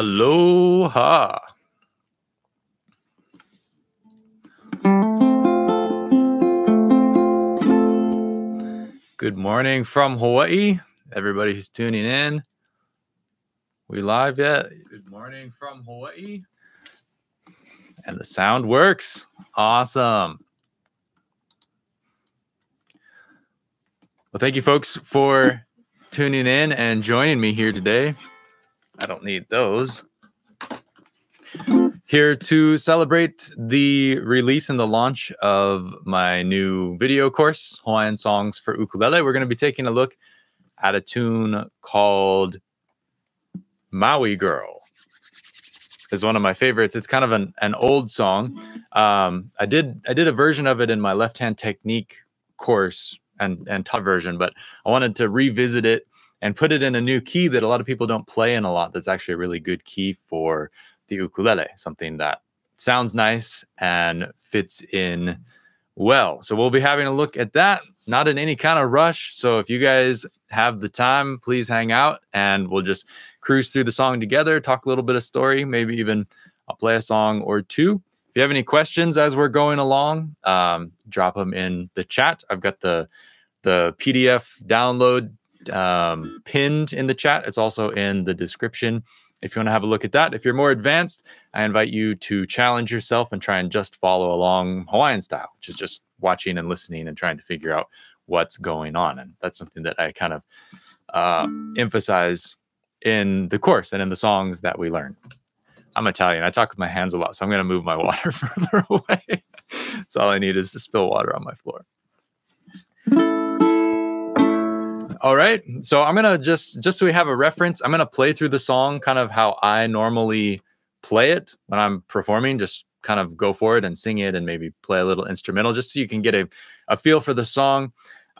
Aloha. Good morning from Hawaii. Everybody who's tuning in. We live yet? Good morning from Hawaii. And the sound works. Awesome. Well, thank you folks for tuning in and joining me here today. I don't need those. Here to celebrate the release and the launch of my new video course, Hawaiian Songs for Ukulele. We're going to be taking a look at a tune called Maui Girl. Is one of my favorites. It's kind of an, an old song. Um, I did I did a version of it in my left hand technique course and and top version, but I wanted to revisit it and put it in a new key that a lot of people don't play in a lot. That's actually a really good key for the ukulele, something that sounds nice and fits in well. So we'll be having a look at that, not in any kind of rush. So if you guys have the time, please hang out and we'll just cruise through the song together, talk a little bit of story, maybe even I'll play a song or two. If you have any questions as we're going along, um, drop them in the chat. I've got the the PDF download um, pinned in the chat. It's also in the description if you want to have a look at that. If you're more advanced, I invite you to challenge yourself and try and just follow along Hawaiian style, which is just watching and listening and trying to figure out what's going on. And that's something that I kind of uh, emphasize in the course and in the songs that we learn. I'm Italian. I talk with my hands a lot, so I'm going to move my water further away. That's all I need is to spill water on my floor. All right. So I'm gonna just just so we have a reference, I'm gonna play through the song kind of how I normally play it when I'm performing. Just kind of go for it and sing it and maybe play a little instrumental just so you can get a, a feel for the song.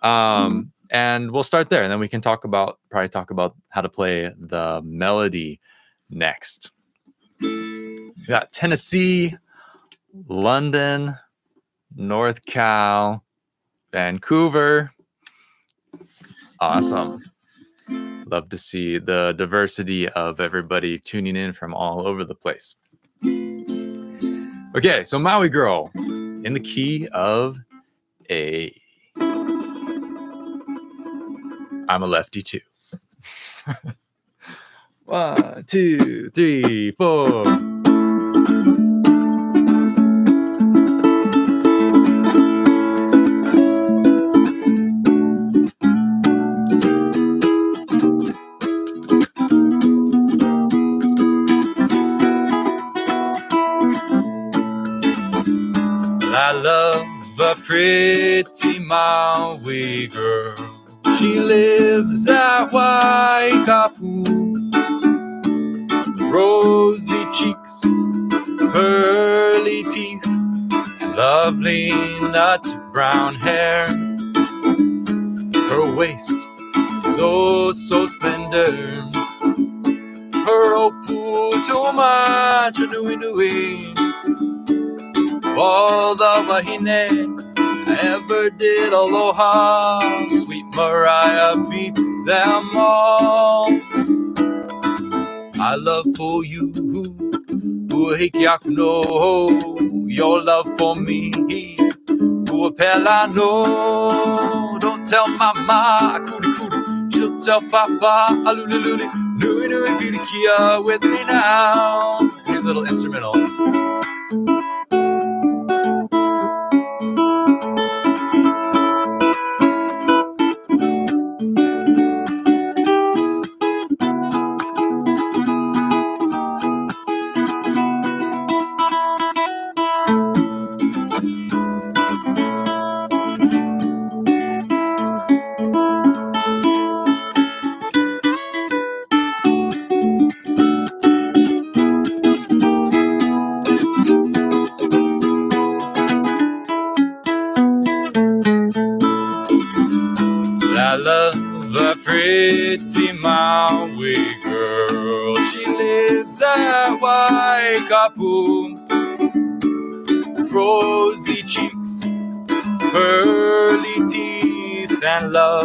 Um, mm-hmm. and we'll start there and then we can talk about probably talk about how to play the melody next. We got Tennessee, London, North Cal, Vancouver, Awesome. Love to see the diversity of everybody tuning in from all over the place. Okay, so Maui Girl in the key of A. I'm a lefty too. One, two, three, four. Pretty Maui girl. She lives at Waikapu. Rosy cheeks, pearly teeth, lovely nut brown hair. Her waist is oh so slender. Her opu too much nui nui. All the wahine ever did Aloha. Sweet Mariah beats them all. I love for you, no. Your love for me, no. Don't tell mama, kuri kuri. She'll tell papa, aluli luli. Nui nui kia with me now. Here's a little instrumental.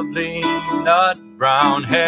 Lovely nut brown hair.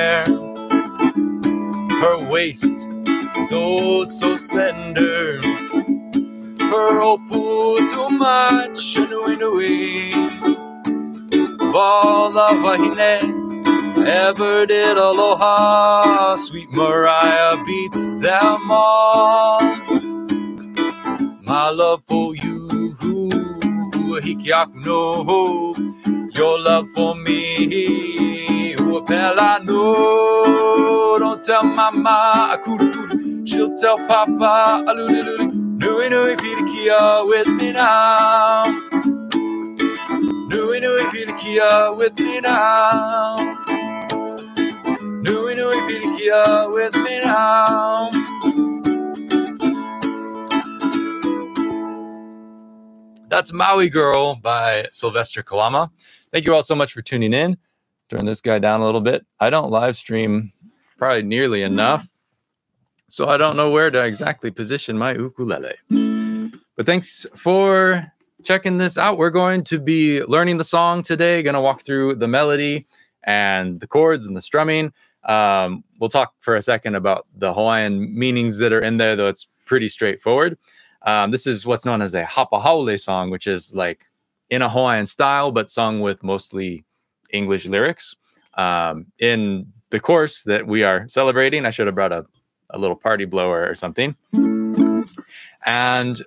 Mama, akuru kuru. She'll tell papa, aluli luli. Nui nui pilikia with me now. Nui nui pilikia with me now. Nui nui pilikia with me now. That's Maui Girl by Sylvester Kalama. Thank you all so much for tuning in. Turn this guy down a little bit. I don't live stream probably nearly enough, so I don't know where to exactly position my ukulele. But thanks for checking this out. We're going to be learning the song today, going to walk through the melody and the chords and the strumming. Um, we'll talk for a second about the Hawaiian meanings that are in there, though it's pretty straightforward. Um, this is what's known as a hapa haole song, which is like in a Hawaiian style, but sung with mostly English lyrics. Um, in the course that we are celebrating, I should have brought a, a little party blower or something. And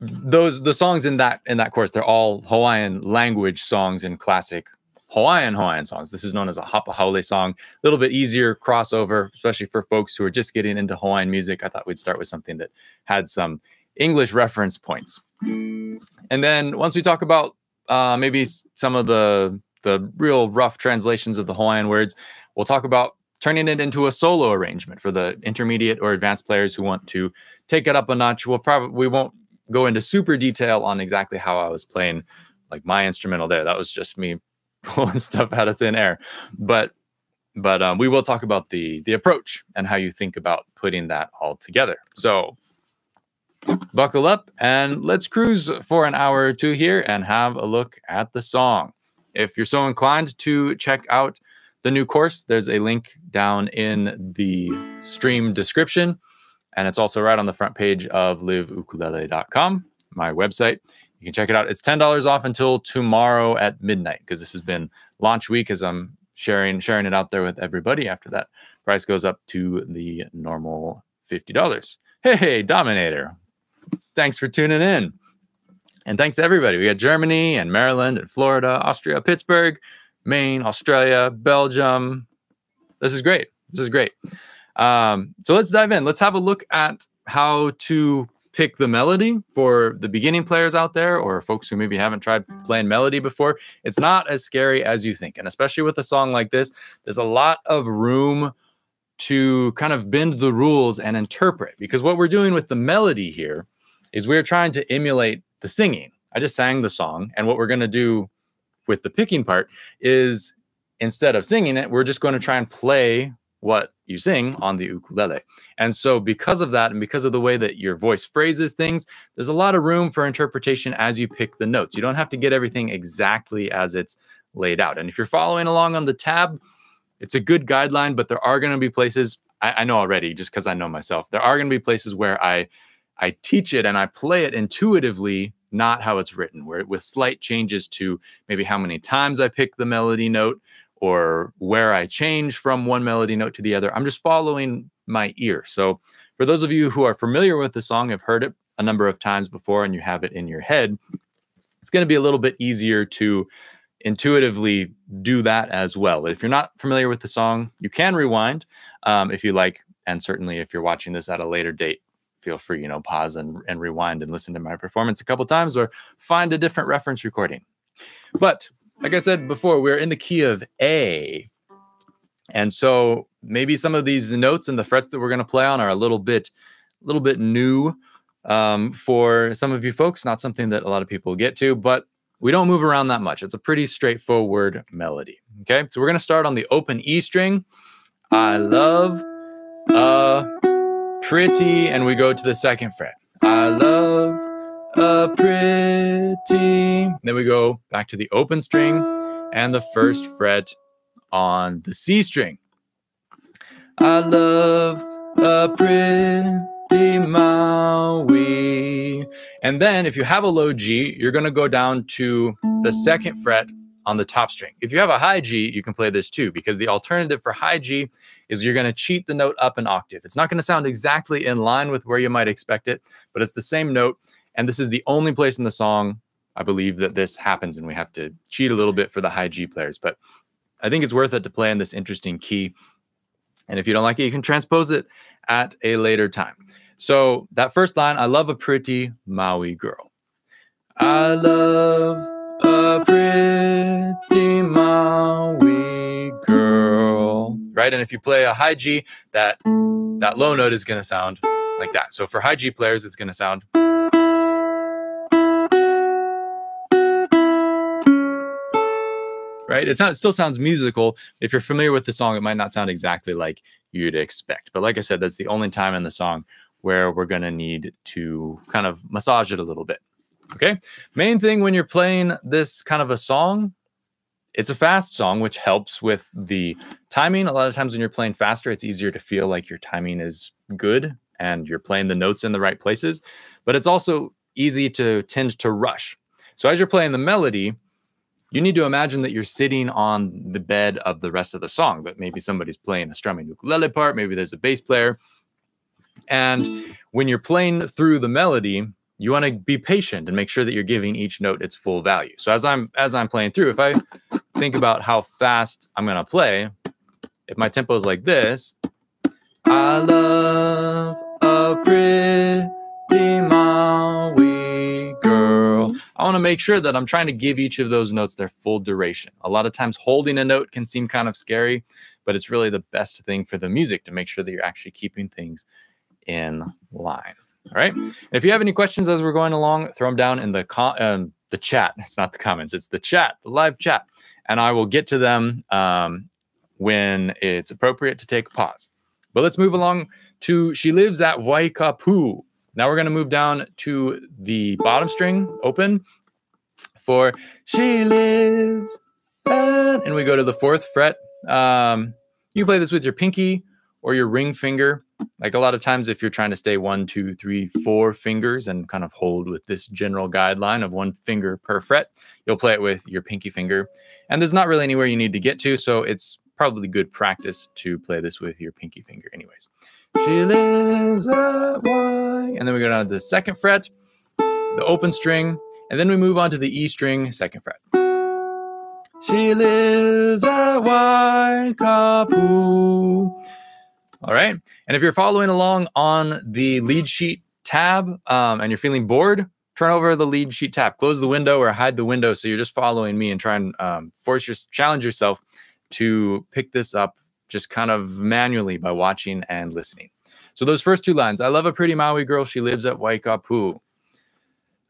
those the songs in that in that course, they're all Hawaiian language songs in classic Hawaiian Hawaiian songs. This is known as a hapa haole song. A little bit easier crossover, especially for folks who are just getting into Hawaiian music. I thought we'd start with something that had some English reference points. And then once we talk about uh, maybe some of the the real rough translations of the Hawaiian words, we'll talk about turning it into a solo arrangement for the intermediate or advanced players who want to take it up a notch. We'll probably we won't go into super detail on exactly how I was playing like my instrumental there. That was just me pulling stuff out of thin air. But but um, we will talk about the the approach and how you think about putting that all together. So buckle up and let's cruise for an hour or two here and have a look at the song. If you're so inclined to check out the new course, there's a link down in the stream description. And it's also right on the front page of liveukulele.com, my website. You can check it out. It's $10 off until tomorrow at midnight because this has been launch week as I'm sharing sharing it out there with everybody. After that, price goes up to the normal $50. Hey, hey, Dominator. Thanks for tuning in. And thanks everybody. We got Germany and Maryland and Florida, Austria, Pittsburgh, Maine, Australia, Belgium. This is great. This is great. Um, so let's dive in. Let's have a look at how to pick the melody for the beginning players out there or folks who maybe haven't tried playing melody before. It's not as scary as you think. And especially with a song like this, there's a lot of room to kind of bend the rules and interpret because what we're doing with the melody here is we're trying to emulate the singing. I just sang the song. And what we're going to do with the picking part is instead of singing it, we're just going to try and play what you sing on the ukulele. And so, because of that, and because of the way that your voice phrases things, there's a lot of room for interpretation as you pick the notes. You don't have to get everything exactly as it's laid out. And if you're following along on the tab, it's a good guideline, but there are going to be places I, I know already, just because I know myself, there are going to be places where I I teach it and I play it intuitively, not how it's written, where with slight changes to maybe how many times I pick the melody note or where I change from one melody note to the other. I'm just following my ear. So, for those of you who are familiar with the song, have heard it a number of times before, and you have it in your head, it's going to be a little bit easier to intuitively do that as well. If you're not familiar with the song, you can rewind um, if you like. And certainly, if you're watching this at a later date, feel free, you know, pause and, and rewind and listen to my performance a couple times or find a different reference recording. But like I said before, we're in the key of A. And so maybe some of these notes and the frets that we're going to play on are a little bit, a little bit new um, for some of you folks. Not something that a lot of people get to, but we don't move around that much. It's a pretty straightforward melody. Okay, so we're going to start on the open E string. I love a pretty, and we go to the second fret. I love a pretty. Then we go back to the open string and the first fret on the C string. I love a pretty Maui. And then if you have a low G, you're going to go down to the second fret on the top string. If you have a high G, you can play this too, because the alternative for high G is you're going to cheat the note up an octave. It's not going to sound exactly in line with where you might expect it, but it's the same note. And this is the only place in the song, I believe, that this happens. And we have to cheat a little bit for the high G players. But I think it's worth it to play in this interesting key. And if you don't like it, you can transpose it at a later time. So that first line, I love a pretty Maui girl. I love a pretty Maui girl. Right? And if you play a high G, that that low note is going to sound like that. So for high G players, it's going to sound right? It's not, it still sounds musical. If you're familiar with the song, it might not sound exactly like you'd expect. But like I said, that's the only time in the song where we're going to need to kind of massage it a little bit. Okay. Main thing when you're playing this kind of a song, it's a fast song, which helps with the timing. A lot of times when you're playing faster, it's easier to feel like your timing is good and you're playing the notes in the right places. But it's also easy to tend to rush. So as you're playing the melody, you need to imagine that you're sitting on the bed of the rest of the song, but maybe somebody's playing a strumming ukulele part, maybe there's a bass player. And when you're playing through the melody, you want to be patient and make sure that you're giving each note its full value. So as I'm as I'm playing through, if I think about how fast I'm going to play, if my tempo is like this, I love a pretty Maui girl. I want to make sure that I'm trying to give each of those notes their full duration. A lot of times holding a note can seem kind of scary, but it's really the best thing for the music to make sure that you're actually keeping things in line. All right. And if you have any questions as we're going along, throw them down in the um, the chat. It's not the comments. It's the chat, the live chat, and I will get to them um, when it's appropriate to take a pause. But let's move along to "She Lives at Waikapu." Now we're going to move down to the bottom string open for "She Lives," and we go to the fourth fret. Um, you play this with your pinky or your ring finger. Like a lot of times, if you're trying to stay one, two, three, four fingers and kind of hold with this general guideline of one finger per fret, you'll play it with your pinky finger. And there's not really anywhere you need to get to. So it's probably good practice to play this with your pinky finger, anyways. She lives at Wai. And then we go down to the second fret, the open string, and then we move on to the E string, second fret. She lives at Waikapu. All right. And if you're following along on the lead sheet tab um, and you're feeling bored, turn over the lead sheet tab, close the window or hide the window. So you're just following me and try and um, force your challenge yourself to pick this up just kind of manually by watching and listening. So those first two lines, I love a pretty Maui girl. She lives at Waikapu.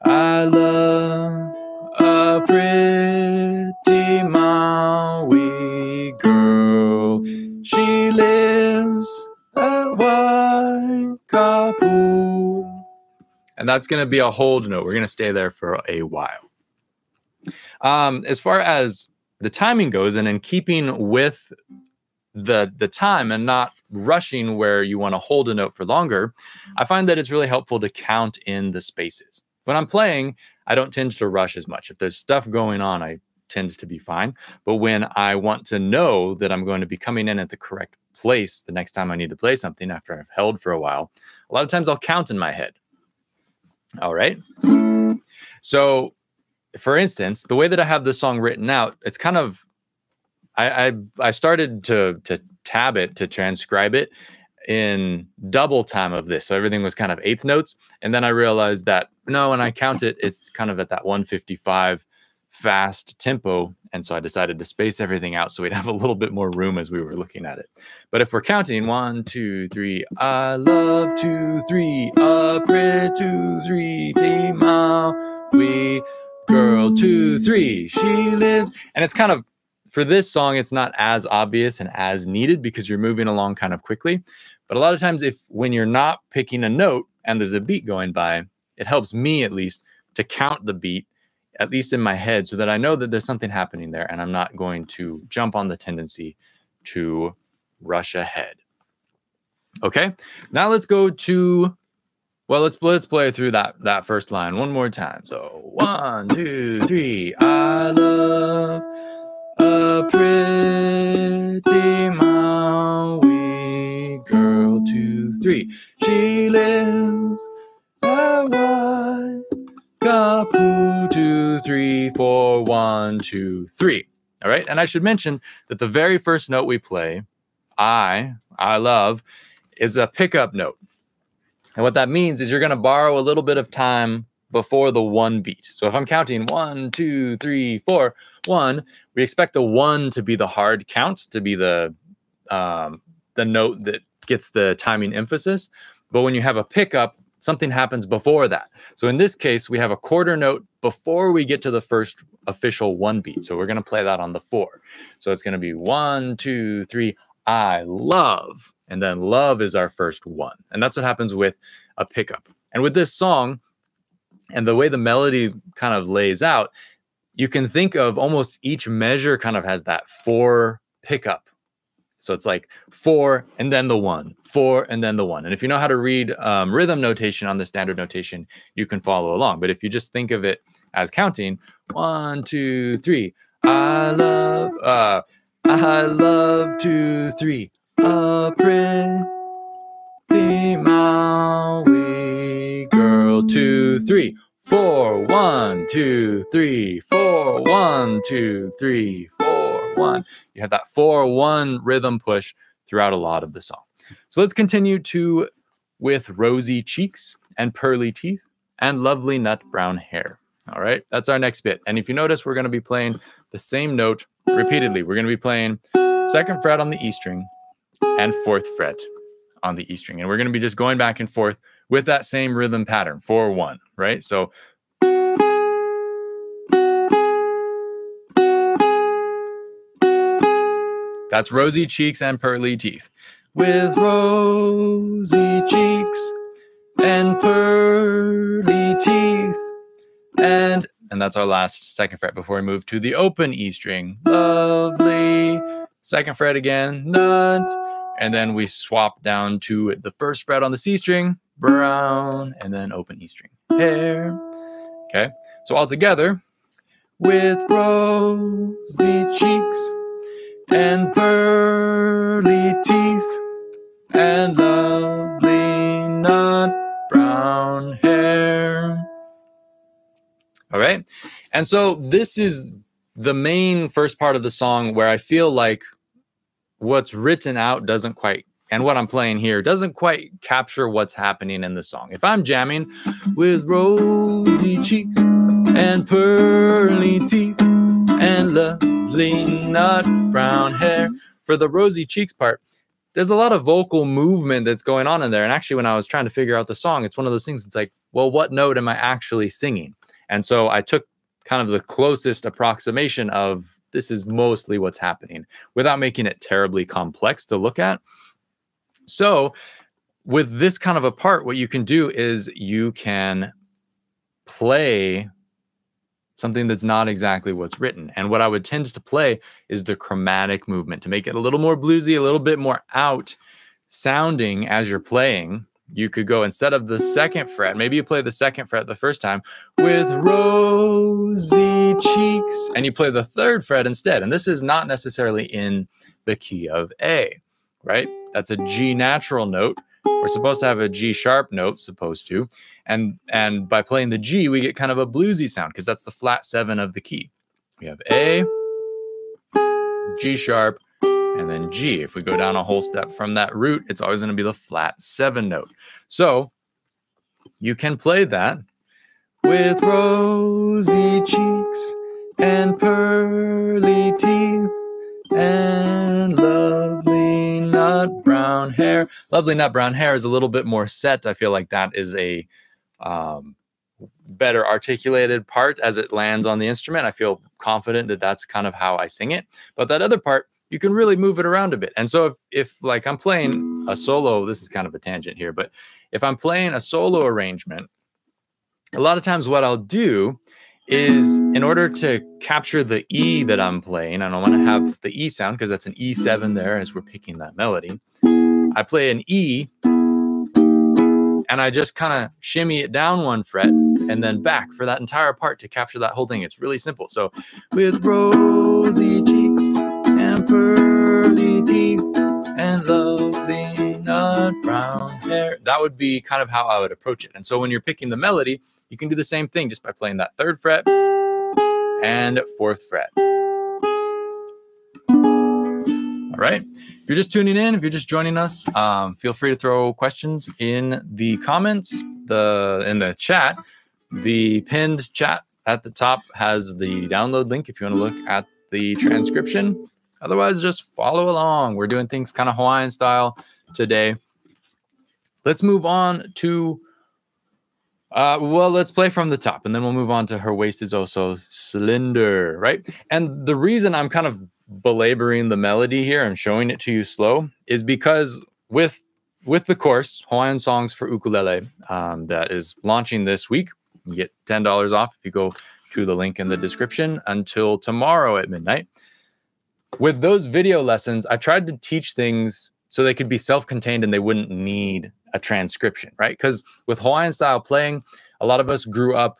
I love a pretty Maui girl. She lives at Waikapu. And that's going to be a hold note. We're going to stay there for a while. Um, as far as the timing goes, and in keeping with the the time and not rushing where you want to hold a note for longer, I find that it's really helpful to count in the spaces. When I'm playing, I don't tend to rush as much. If there's stuff going on, I tends to be fine. But when I want to know that I'm going to be coming in at the correct place the next time I need to play something after I've held for a while, a lot of times I'll count in my head. All right. So, for instance, the way that I have this song written out, it's kind of I I, I started to to tab it to transcribe it in double time of this. So everything was kind of eighth notes. And then I realized that no, when I count it, it's kind of at that 155 fast tempo. And so I decided to space everything out so we'd have a little bit more room as we were looking at it. But if we're counting one, two, three, I love two, three, a pretty two, three, we girl two, three, she lives. And it's kind of for this song, it's not as obvious and as needed because you're moving along kind of quickly. But a lot of times, if when you're not picking a note and there's a beat going by, it helps me at least to count the beat at least in my head, so that I know that there's something happening there and I'm not going to jump on the tendency to rush ahead. Okay. Now let's go to well, let's let's play through that that first line one more time. So one, two, three. I love a pretty Maui girl. Two, three. She lives. Kapu. Two, three, four. One, two, three. All right. And I should mention that the very first note we play, I, I love, is a pickup note. And what that means is you're going to borrow a little bit of time before the one beat. So if I'm counting one, two, three, four, one, we expect the one to be the hard count, to be the um, the note that gets the timing emphasis. But when you have a pickup, something happens before that. So in this case, we have a quarter note before we get to the first official one beat. So we're going to play that on the four. So it's going to be one, two, three. I love and then love is our first one. And that's what happens with a pickup. And with this song, and the way the melody kind of lays out, you can think of almost each measure kind of has that four pickup. So it's like four and then the one, four and then the one. And if you know how to read um, rhythm notation on the standard notation, you can follow along. But if you just think of it as counting one, two, three, I love, uh, I love two, three, a pretty Maui girl. Two, three, four, one, two, three, four, one, two, three, four, one. You have that four, one rhythm push throughout a lot of the song. So let's continue to with rosy cheeks and pearly teeth and lovely nut brown hair. All right, that's our next bit. And if you notice, we're going to be playing the same note repeatedly. We're going to be playing second fret on the E string, and fourth fret on the E string. And we're going to be just going back and forth with that same rhythm pattern, 4 1, right? So that's rosy cheeks and pearly teeth. With rosy cheeks and pearly teeth. And and that's our last second fret before we move to the open E string. Lovely. Second fret again, nut and then we swap down to the first fret on the C string, brown, and then open E string, hair. Okay, so all together, with rosy cheeks and pearly teeth and lovely nut brown hair. All right, and so this is the main first part of the song where I feel like what's written out doesn't quite and what I'm playing here doesn't quite capture what's happening in the song. If I'm jamming with rosy cheeks and pearly teeth and lovely nut brown hair, for the rosy cheeks part, there's a lot of vocal movement that's going on in there. And actually, when I was trying to figure out the song, it's one of those things. It's like, well, what note am I actually singing? And so I took kind of the closest approximation of this is mostly what's happening without making it terribly complex to look at. So, with this kind of a part, what you can do is you can play something that's not exactly what's written. And what I would tend to play is the chromatic movement to make it a little more bluesy, a little bit more out sounding as you're playing you could go instead of the second fret, maybe you play the second fret the first time with rosy cheeks, and you play the third fret instead. And this is not necessarily in the key of A, right? That's a G natural note. We're supposed to have a G sharp note, supposed to. And and by playing the G, we get kind of a bluesy sound because that's the flat seven of the key. We have A, G sharp, and then G. If we go down a whole step from that root, it's always going to be the flat seven note. So you can play that with rosy cheeks and pearly teeth and lovely nut brown hair. Lovely nut brown hair is a little bit more set. I feel like that is a um, better articulated part as it lands on the instrument. I feel confident that that's kind of how I sing it. But that other part, you can really move it around a bit. And so if, if like I'm playing a solo, this is kind of a tangent here, but if I'm playing a solo arrangement, a lot of times what I'll do is in order to capture the E that I'm playing, and I don't want to have the E sound because that's an E7 there as we're picking that melody. I play an E and I just kind of shimmy it down one fret and then back for that entire part to capture that whole thing. It's really simple. So with rosy cheeks and pearly teeth and lovely nut brown hair. That would be kind of how I would approach it. And so when you're picking the melody, you can do the same thing just by playing that third fret and fourth fret. All right. If you're just tuning in, if you're just joining us, um, feel free to throw questions in the comments, the in the chat. The pinned chat at the top has the download link if you want to look at the transcription. Otherwise, just follow along. We're doing things kind of Hawaiian style today. Let's move on to uh, well, let's play from the top and then we'll move on to her waist is also slender, right? And the reason I'm kind of belaboring the melody here and showing it to you slow is because with with the course Hawaiian songs for ukulele um, that is launching this week, you get ten dollars off if you go to the link in the description until tomorrow at midnight. With those video lessons, I tried to teach things so they could be self-contained and they wouldn't need a transcription, right? Because with Hawaiian style playing, a lot of us grew up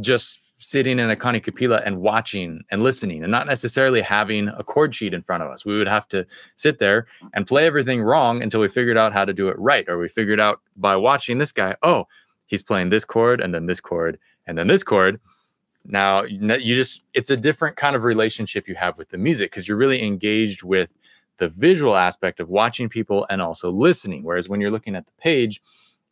just sitting in a kanikapila and watching and listening and not necessarily having a chord sheet in front of us. We would have to sit there and play everything wrong until we figured out how to do it right. Or we figured out by watching this guy, oh, he's playing this chord and then this chord and then this chord. Now you just, it's a different kind of relationship you have with the music because you're really engaged with the visual aspect of watching people and also listening. Whereas when you're looking at the page,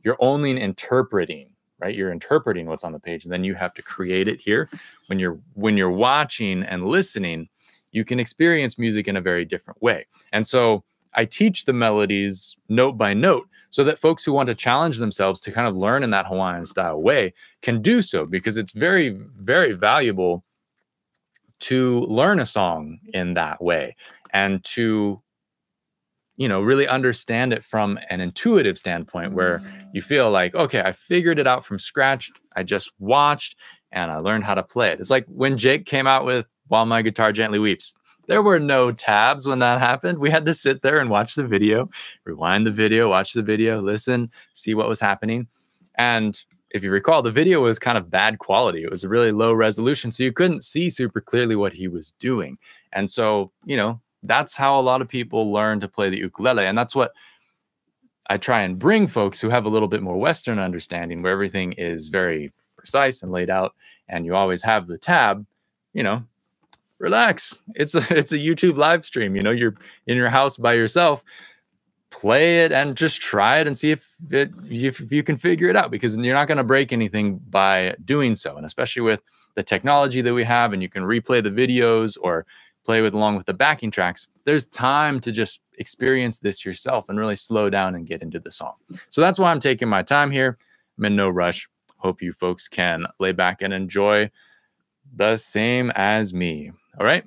you're only interpreting right? You're interpreting what's on the page and then you have to create it here. When you're when you're watching and listening you can experience music in a very different way. And so i teach the melodies note by note so that folks who want to challenge themselves to kind of learn in that hawaiian style way can do so because it's very very valuable to learn a song in that way and to you know really understand it from an intuitive standpoint where you mm. feel like okay i figured it out from scratch. I just watched and i learned how to play it. It's like when jake came out with while my guitar gently weeps. There were no tabs when that happened. We had to sit there and watch the video rewind the video watch the video listen see what was happening. And if you recall the video was kind of bad quality. It was a really low resolution so you couldn't see super clearly what he was doing. And so you know that's how a lot of people learn to play the ukulele. And that's what I try and bring folks who have a little bit more Western understanding, where everything is very precise and laid out, and you always have the tab, you know, relax. It's a it's a YouTube live stream. You know, you're in your house by yourself. Play it and just try it and see if it if you can figure it out because you're not going to break anything by doing so. And especially with the technology that we have, and you can replay the videos or play with along with the backing tracks, there's time to just experience this yourself and really slow down and get into the song. So that's why I'm taking my time here. I'm in no rush. Hope you folks can lay back and enjoy the same as me. All right.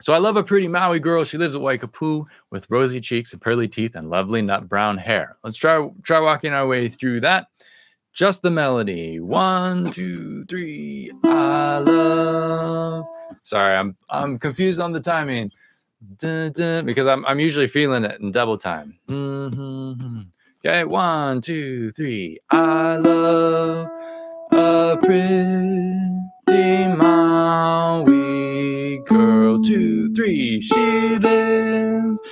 So I love a pretty Maui girl. She lives at Waikapu with rosy cheeks and pearly teeth and lovely nut brown hair. Let's try try walking our way through that. Just the melody. One, two, three. I love Sorry, I'm I'm confused on the timing. Dun, dun, because I'm I'm usually feeling it in double time. Mm-hmm. Okay, one, two, three. I love a pretty Maui girl. Two, three. She lives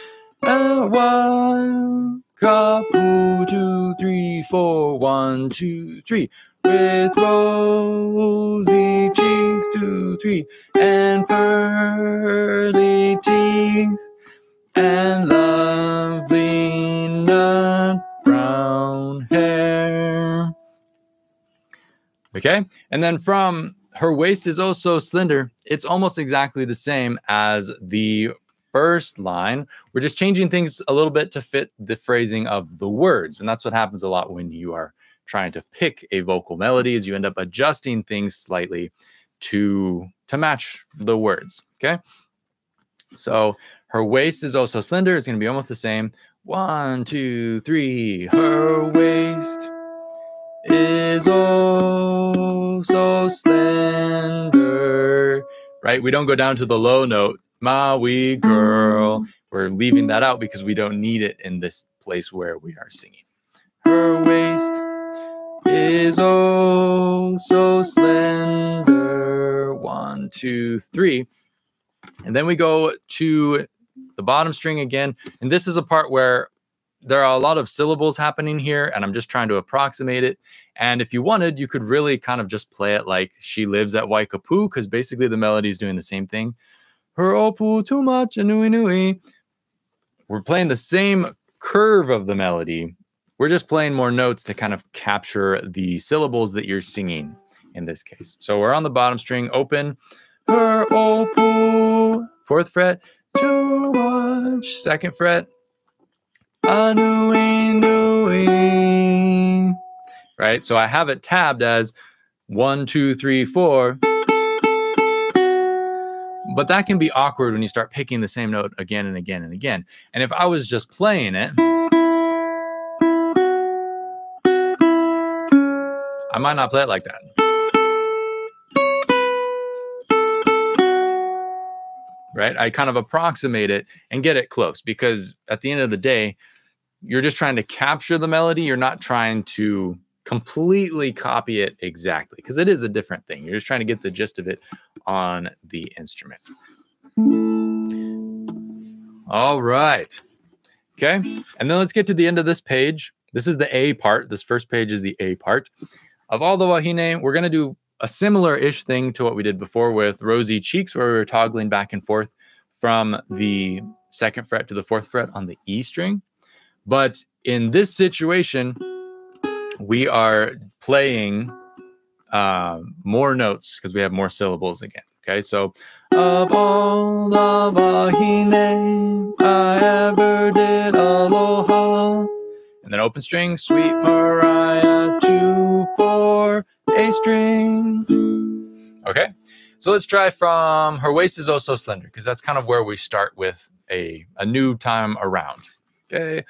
a wild couple. Two, three, four. One, two, three with rosy cheeks, two, three, and pearly teeth, and lovely nut brown hair. Okay, and then from her waist is also slender. It's almost exactly the same as the first line. We're just changing things a little bit to fit the phrasing of the words. And that's what happens a lot when you are trying to pick a vocal melody is you end up adjusting things slightly to to match the words okay? So her waist is also slender. It's going to be almost the same. One two three. Her waist is oh so slender right? We don't go down to the low note Maui girl. Mm. We're leaving that out because we don't need it in this place where we are singing. Her waist is oh so slender. One, two, three. And then we go to the bottom string again. And this is a part where there are a lot of syllables happening here, and I'm just trying to approximate it. And if you wanted, you could really kind of just play it like she lives at Waikapu, because basically the melody is doing the same thing. Her opu too much, a nui nui. We're playing the same curve of the melody. We're just playing more notes to kind of capture the syllables that you're singing in this case. So we're on the bottom string, open. Her opu, fourth fret, too much, second fret, anui nui. Right? So I have it tabbed as one, two, three, four. But that can be awkward when you start picking the same note again and again and again. And if I was just playing it, I might not play it like that. Right? I kind of approximate it and get it close because at the end of the day, you're just trying to capture the melody. You're not trying to completely copy it exactly because it is a different thing. You're just trying to get the gist of it on the instrument. All right. Okay. And then let's get to the end of this page. This is the A part. This first page is the A part. Of all the wahine, we're going to do a similar ish thing to what we did before with Rosy Cheeks, where we were toggling back and forth from the second fret to the fourth fret on the E string. But in this situation, we are playing uh, more notes because we have more syllables again. Okay, so of all the wahine I ever did aloha. And then open string, sweet Mariah, two, four, A string. Okay, so let's try from her waist is oh so slender because that's kind of where we start with a, a new time around. Okay,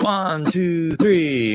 one, two, three.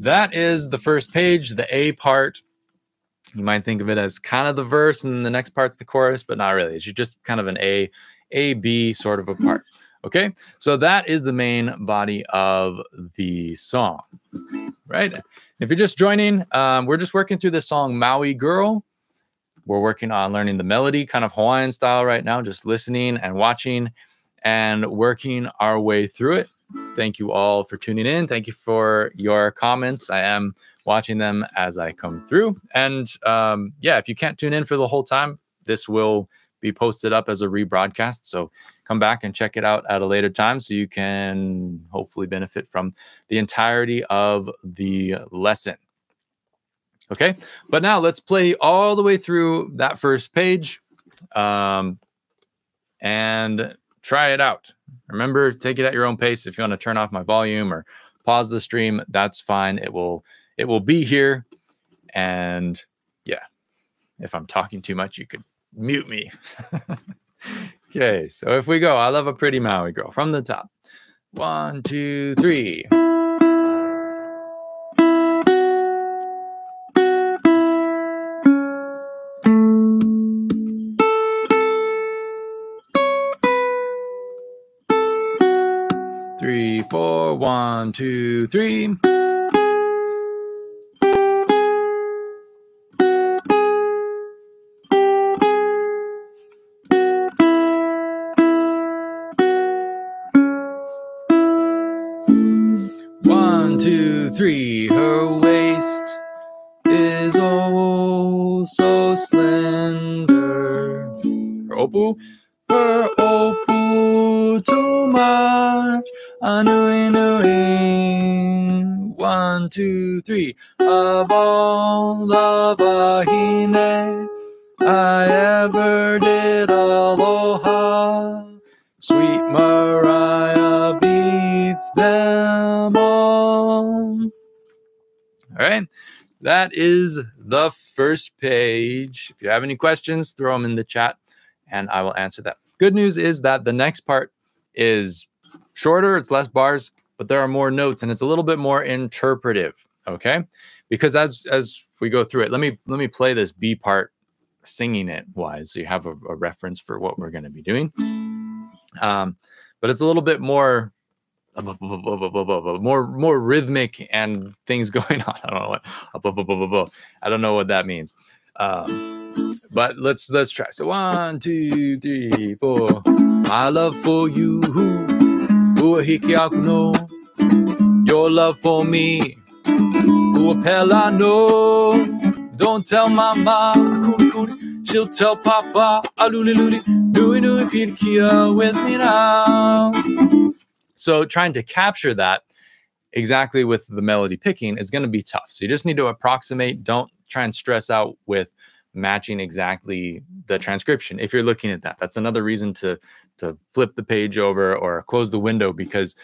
That is the first page, the A part. You might think of it as kind of the verse, and then the next part's the chorus, but not really. It's just kind of an A, A, B sort of a part. Okay, so that is the main body of the song, right? If you're just joining, um, we're just working through the song Maui Girl. We're working on learning the melody, kind of Hawaiian style right now, just listening and watching and working our way through it. Thank you all for tuning in. Thank you for your comments. I am watching them as I come through. And um, yeah, if you can't tune in for the whole time, this will be posted up as a rebroadcast. So come back and check it out at a later time so you can hopefully benefit from the entirety of the lesson. Okay, but now let's play all the way through that first page um, and try it out. Remember, take it at your own pace. If you want to turn off my volume or pause the stream, that's fine. It will it will be here. And yeah, if I'm talking too much, you could mute me. okay, so if we go, I love a pretty Maui girl from the top. One, two, three. Four, one, two, three. One, two, three. Her waist is oh so slender. Her opu, her opu too much. One, two, three. Of all the wahine I ever did. Aloha, sweet Mariah beats them all. All right, that is the first page. If you have any questions, throw them in the chat and I will answer them. Good news is that the next part is shorter, it's less bars, but there are more notes and it's a little bit more interpretive, okay? Because as as we go through it, let me let me play this B part singing it wise so you have a, a reference for what we're going to be doing. Um, but it's a little bit more more more rhythmic and things going on. I don't know what I don't know what that means. Um, but let's let's try. So one, two, three, four. My love for you, no. Your love for me, no. Don't tell mama, kuli kuli. She'll tell papa, aluli luli. Nui nui pilikia with me now. So trying to capture that exactly with the melody picking is going to be tough. So you just need to approximate. Don't try and stress out with matching exactly the transcription if you're looking at that that's another reason to to flip the page over or close the window because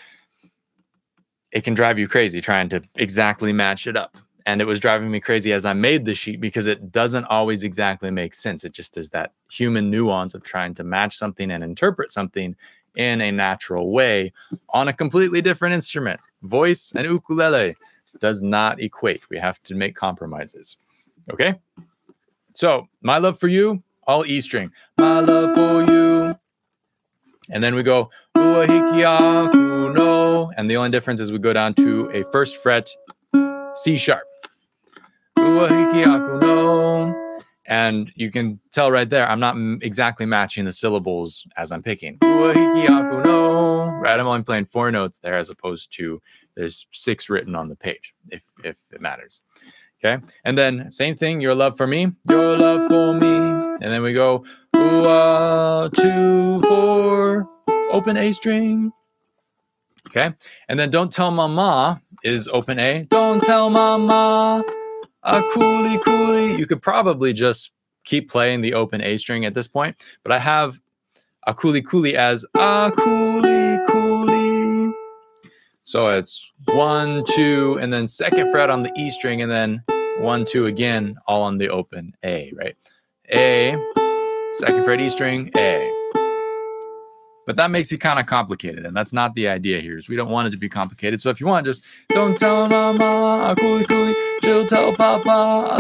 it can drive you crazy trying to exactly match it up. And it was driving me crazy as i made the sheet because it doesn't always exactly make sense. It just is that human nuance of trying to match something and interpret something in a natural way on a completely different instrument. Voice and ukulele does not equate. We have to make compromises. Okay? So, my love for you, all E string. My love for. And then we go, no. And the only difference is we go down to a first fret C sharp. And you can tell right there, I'm not exactly matching the syllables as I'm picking. Right, I'm only playing four notes there as opposed to there's six written on the page, if if it matters. Okay. And then same thing, your love for me, your love for me. And then we go ooh, two, four, open A string. Okay. And then don't tell mama is open A. Don't tell mama. A kuli kuli. You could probably just keep playing the open A string at this point, but I have a kuli kuli as a kuli kuli. So it's one, two, and then second fret on the E string, and then one, two again, all on the open A, right? A, second fret E string, A. But that makes it kind of complicated, and that's not the idea here. Is we don't want it to be complicated. So if you want, just don't tell mama, kuli kuli, she'll tell papa,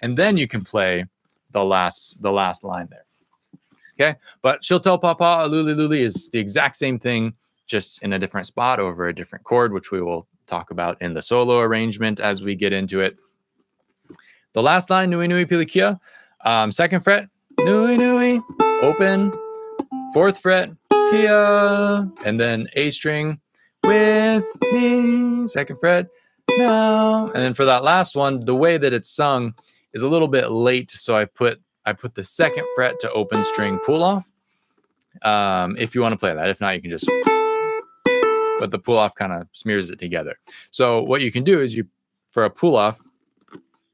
and then you can play the last the last line there. Okay, but she'll tell papa, luli luli is the exact same thing, just in a different spot over a different chord, which we will talk about in the solo arrangement as we get into it. The last line, nui nui pilikia, um, second fret, nui nui, open, fourth fret, kia, and then A string with me, second fret, now. And then for that last one, the way that it's sung is a little bit late, so I put I put the second fret to open string pull off. Um, if you want to play that, if not, you can just. But the pull off kind of smears it together. So what you can do is you, for a pull off,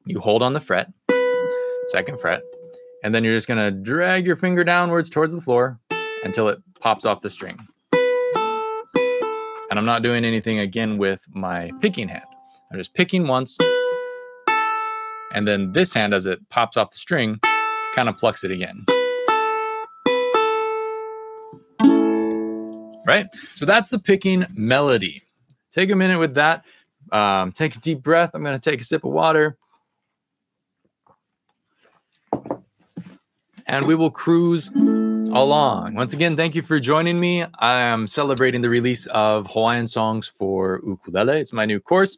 you hold on the fret, second fret, and then you're just gonna drag your finger downwards towards the floor until it pops off the string. And I'm not doing anything again with my picking hand. I'm just picking once, and then this hand, as it pops off the string, kind of plucks it again. Right? So that's the picking melody. Take a minute with that. Um, take a deep breath. I'm going to take a sip of water. And we will cruise along. Once again, thank you for joining me. I am celebrating the release of Hawaiian songs for ukulele. It's my new course.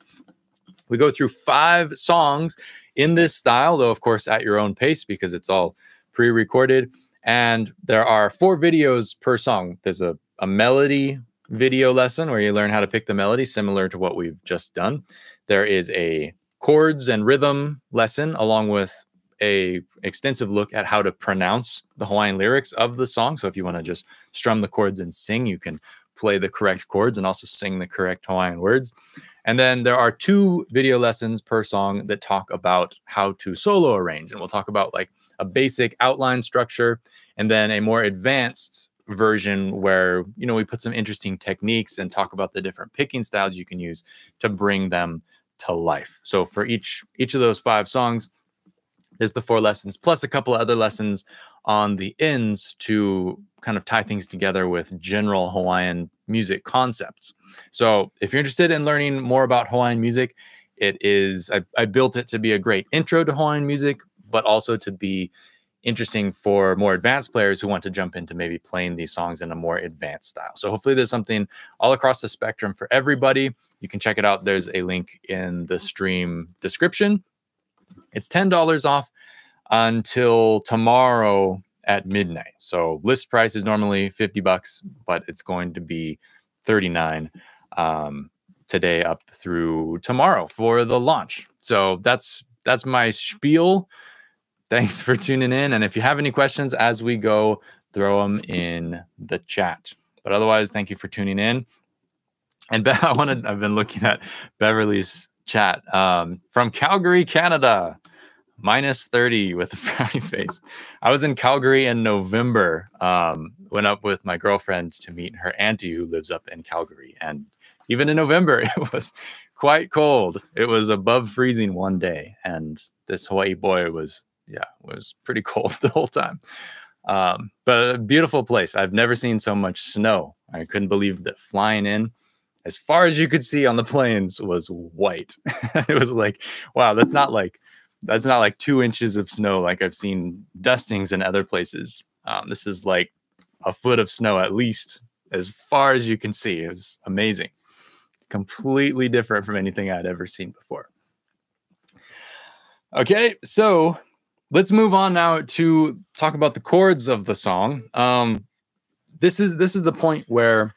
We go through five songs in this style, though, of course, at your own pace because it's all pre recorded. And there are four videos per song. There's a, a melody video lesson where you learn how to pick the melody, similar to what we've just done. There is a chords and rhythm lesson, along with a extensive look at how to pronounce the Hawaiian lyrics of the song. So if you want to just strum the chords and sing, you can play the correct chords and also sing the correct Hawaiian words. And then there are two video lessons per song that talk about how to solo arrange. And we'll talk about like a basic outline structure and then a more advanced version where, you know, we put some interesting techniques and talk about the different picking styles you can use to bring them to life. So for each each of those five songs, there's the four lessons plus a couple of other lessons on the ends to kind of tie things together with general Hawaiian music concepts. So if you're interested in learning more about Hawaiian music, it is I, I built it to be a great intro to Hawaiian music, but also to be interesting for more advanced players who want to jump into maybe playing these songs in a more advanced style. So hopefully there's something all across the spectrum for everybody. You can check it out. There's a link in the stream description. It's $10 off until tomorrow at midnight. So list price is normally 50 bucks, but it's going to be 39 um, today up through tomorrow for the launch. So that's that's my spiel. Thanks for tuning in. And if you have any questions as we go, throw them in the chat. But otherwise, thank you for tuning in. And I wanted, I've been looking at Beverly's chat um, from Calgary, Canada minus 30 with a frowny face. I was in Calgary in November. Um, went up with my girlfriend to meet her auntie who lives up in Calgary. And even in November, it was quite cold. It was above freezing one day. And this Hawaii boy was, yeah, was pretty cold the whole time. Um, but a beautiful place. I've never seen so much snow. I couldn't believe that flying in as far as you could see on the plains was white. it was like, wow, that's not like that's not like two inches of snow like I've seen dustings in other places. Um, this is like a foot of snow at least, as far as you can see. It was amazing, completely different from anything I'd ever seen before. Okay, so let's move on now to talk about the chords of the song. Um, this is this is the point where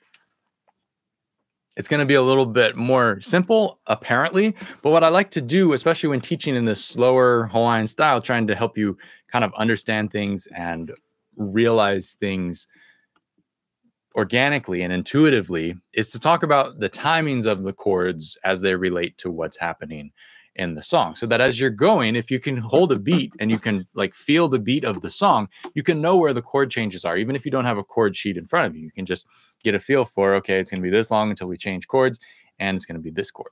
it's going to be a little bit more simple, apparently. But what I like to do, especially when teaching in this slower Hawaiian style, trying to help you kind of understand things and realize things organically and intuitively, is to talk about the timings of the chords as they relate to what's happening in the song. So that as you're going if you can hold a beat and you can like feel the beat of the song you can know where the chord changes are. Even if you don't have a chord sheet in front of you you can just get a feel for okay it's going to be this long until we change chords and it's going to be this chord.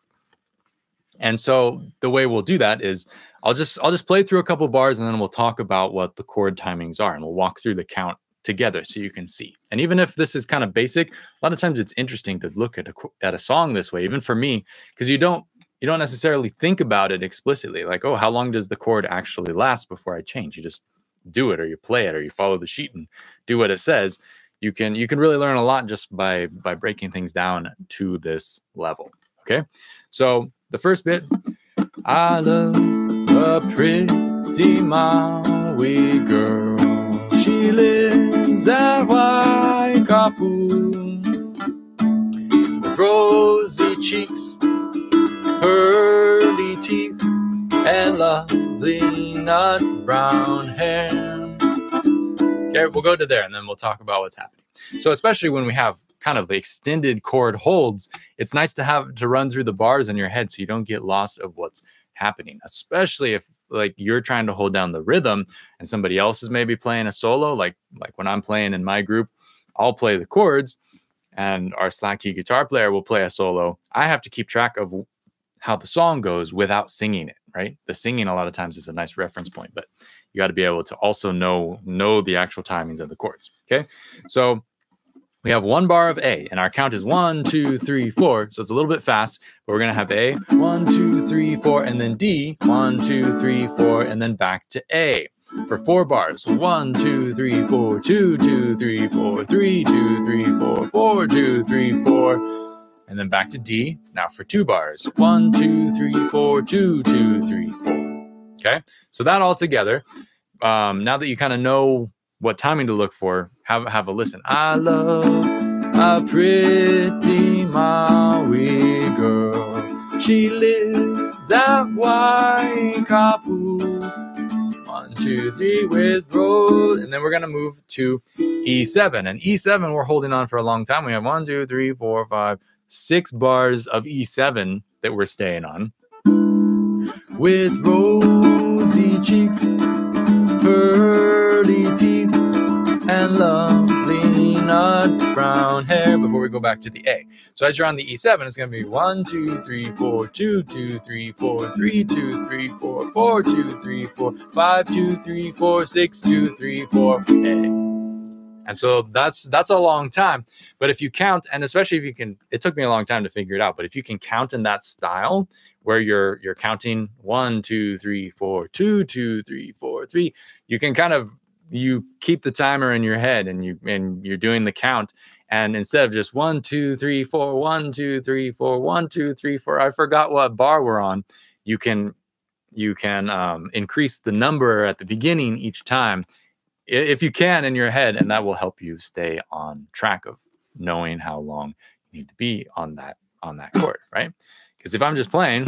And so the way we'll do that is i'll just i'll just play through a couple bars and then we'll talk about what the chord timings are and we'll walk through the count together so you can see. And even if this is kind of basic a lot of times it's interesting to look at a, at a song this way. Even for me because you don't you don't necessarily think about it explicitly like oh how long does the chord actually last before i change? You just do it or you play it or you follow the sheet and do what it says. You can you can really learn a lot just by by breaking things down to this level okay? So the first bit i love a pretty maui girl. She lives at waikapu. With rosy cheeks pearly teeth, and lovely nut brown hair. Okay, we'll go to there and then we'll talk about what's happening. So, especially when we have kind of the extended chord holds, it's nice to have to run through the bars in your head so you don't get lost of what's happening, especially if like you're trying to hold down the rhythm and somebody else is maybe playing a solo like like when I'm playing in my group, I'll play the chords and our slack key guitar player will play a solo. I have to keep track of how the song goes without singing it, right? The singing a lot of times is a nice reference point, but you got to be able to also know know the actual timings of the chords. Okay, so we have one bar of A, and our count is one, two, three, four. So it's a little bit fast, but we're gonna have A, one, two, three, four, and then D, one, two, three, four, and then back to A for four bars. One, two, three, four, two, two, three, four, three, two, three, four, four, two, three, four and then back to D. Now for two bars. One, two, three, four, two, two, three, four. Okay. So that all together. Um, now that you kind of know what timing to look for, have have a listen. I love a pretty Maui girl. She lives at Waikapu. One, two, three with roll. And then we're going to move to E7. And E7, we're holding on for a long time. We have one, two, three, four, five, six bars of E7 that we're staying on. With rosy cheeks, pearly teeth, and lovely nut brown hair before we go back to the A. So as you're on the E7, it's going to be one, two, three, four, two, two, three, four, three, two, three, four, four, two, three, four, five, two, three, four, six, two, three, four, A. And so that's that's a long time. But if you count, and especially if you can, it took me a long time to figure it out. But if you can count in that style where you're you're counting one, two, three, four, two, two, three, four, three, you can kind of you keep the timer in your head and you and you're doing the count and instead of just one two three four one two three four one two three four i forgot what bar we're on you can you can um, increase the number at the beginning each time if you can in your head and that will help you stay on track of knowing how long you need to be on that on that chord right because if i'm just playing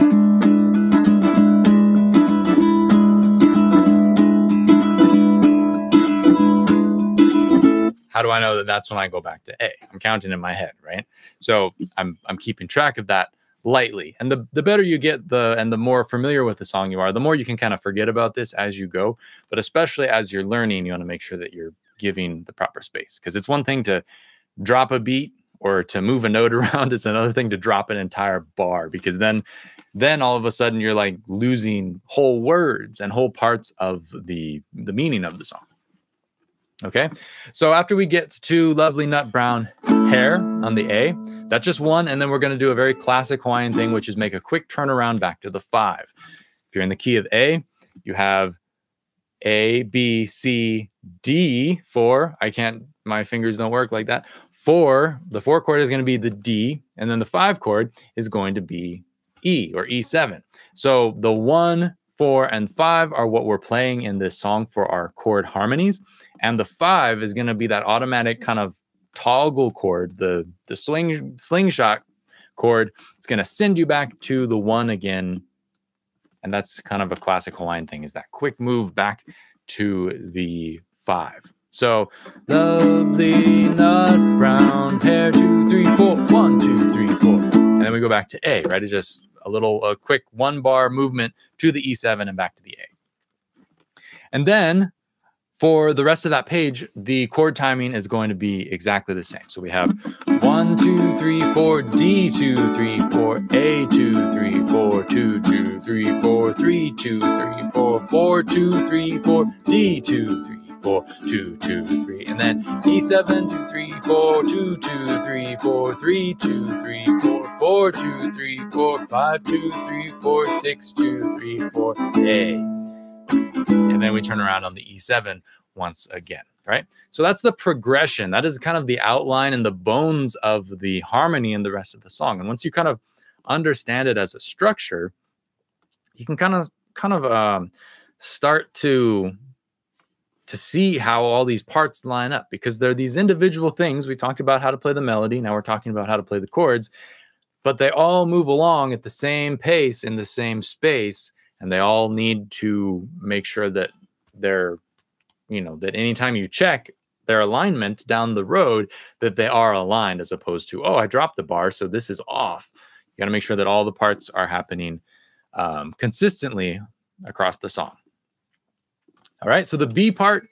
how do I know that that's when I go back to A? I'm counting in my head, right? So I'm I'm keeping track of that lightly. And the the better you get the and the more familiar with the song you are, the more you can kind of forget about this as you go. But especially as you're learning, you want to make sure that you're giving the proper space because it's one thing to drop a beat or to move a note around it's another thing to drop an entire bar because then then all of a sudden you're like losing whole words and whole parts of the the meaning of the song Okay. So after we get to lovely nut brown hair on the A, that's just one. And then we're going to do a very classic Hawaiian thing, which is make a quick turnaround back to the five. If you're in the key of A, you have A, B, C, D, four. I can't, my fingers don't work like that. Four, the four chord is going to be the D, and then the five chord is going to be E or E7. So the one, four, and five are what we're playing in this song for our chord harmonies. And the five is going to be that automatic kind of toggle chord, the the sling slingshot chord. It's going to send you back to the one again. And that's kind of a classic Hawaiian thing is that quick move back to the five. So lovely nut brown hair, two, three, four, one, two, three, four. And then we go back to A, right? It's just a little a quick one bar movement to the E7 and back to the A. And then for the rest of that page, the chord timing is going to be exactly the same. So we have one, two, three, four, D, two, three, four, A, two, three, four, two, two, three, four, three, two, three, four, four, two, three, four, D, two, three, four, two, two, three, and then E seven, two, three, four, two, two, three, four, three, two, three, four, four, two, three, four, five, two, three, four, six, two, three, four, A and then we turn around on the E7 once again, right? So that's the progression. That is kind of the outline and the bones of the harmony in the rest of the song. And once you kind of understand it as a structure, you can kind of kind of um, start to to see how all these parts line up because they're these individual things. We talked about how to play the melody. Now we're talking about how to play the chords, but they all move along at the same pace in the same space and they all need to make sure that they're you know that anytime you check their alignment down the road that they are aligned as opposed to oh i dropped the bar so this is off. You got to make sure that all the parts are happening um, consistently across the song. All right so the b part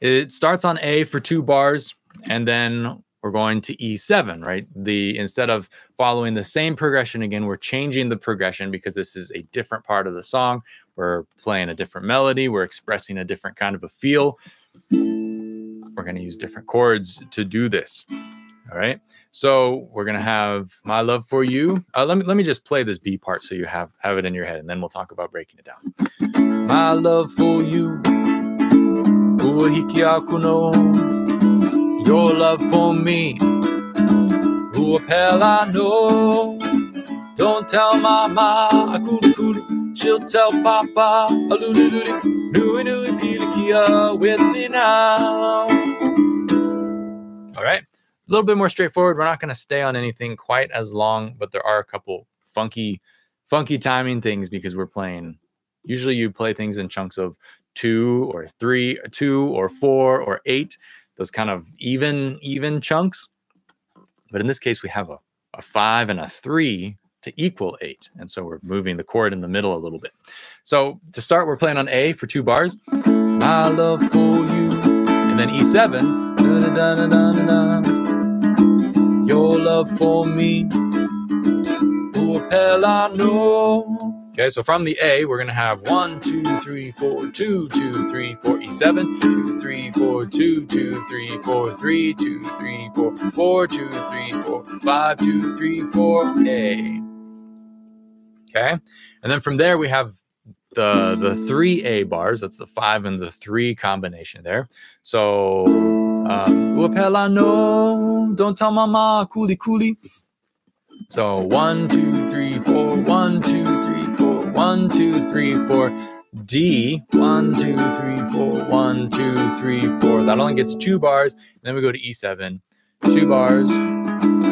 it starts on a for two bars and then we're going to E7, right? The instead of following the same progression again, we're changing the progression because this is a different part of the song. We're playing a different melody, we're expressing a different kind of a feel. We're going to use different chords to do this. All right. So we're gonna have my love for you. Uh, let me let me just play this B part so you have have it in your head, and then we'll talk about breaking it down. My love for you, your love for me. Uapela know. Don't tell mama, akulu kulu. She'll tell papa, alulululi. Nui nui pilikia with me now. All right. A little bit more straightforward. We're not going to stay on anything quite as long, but there are a couple funky, funky timing things because we're playing. Usually, you play things in chunks of two or three, two or four or eight those kind of even even chunks. But in this case, we have a, a five and a three to equal eight. And so we're moving the chord in the middle a little bit. So to start, we're playing on A for two bars. My love for you. And then E7. Your love for me. Okay, so from the A, we're going to have one, two, three, four, two, two, three, four, E7, two, three, four, two, two, three, four, three, two, three, four, four, two, three, four, five, two, three, four, A. Okay, and then from there we have the the three A bars. That's the five and the three combination there. So, um, no, don't tell mama, kuli kuli. So one, two, three, four, one, two, one, two, three, four. D, one, two, three, four, one, two, three, four. That only gets two bars. And then we go to E7, two bars,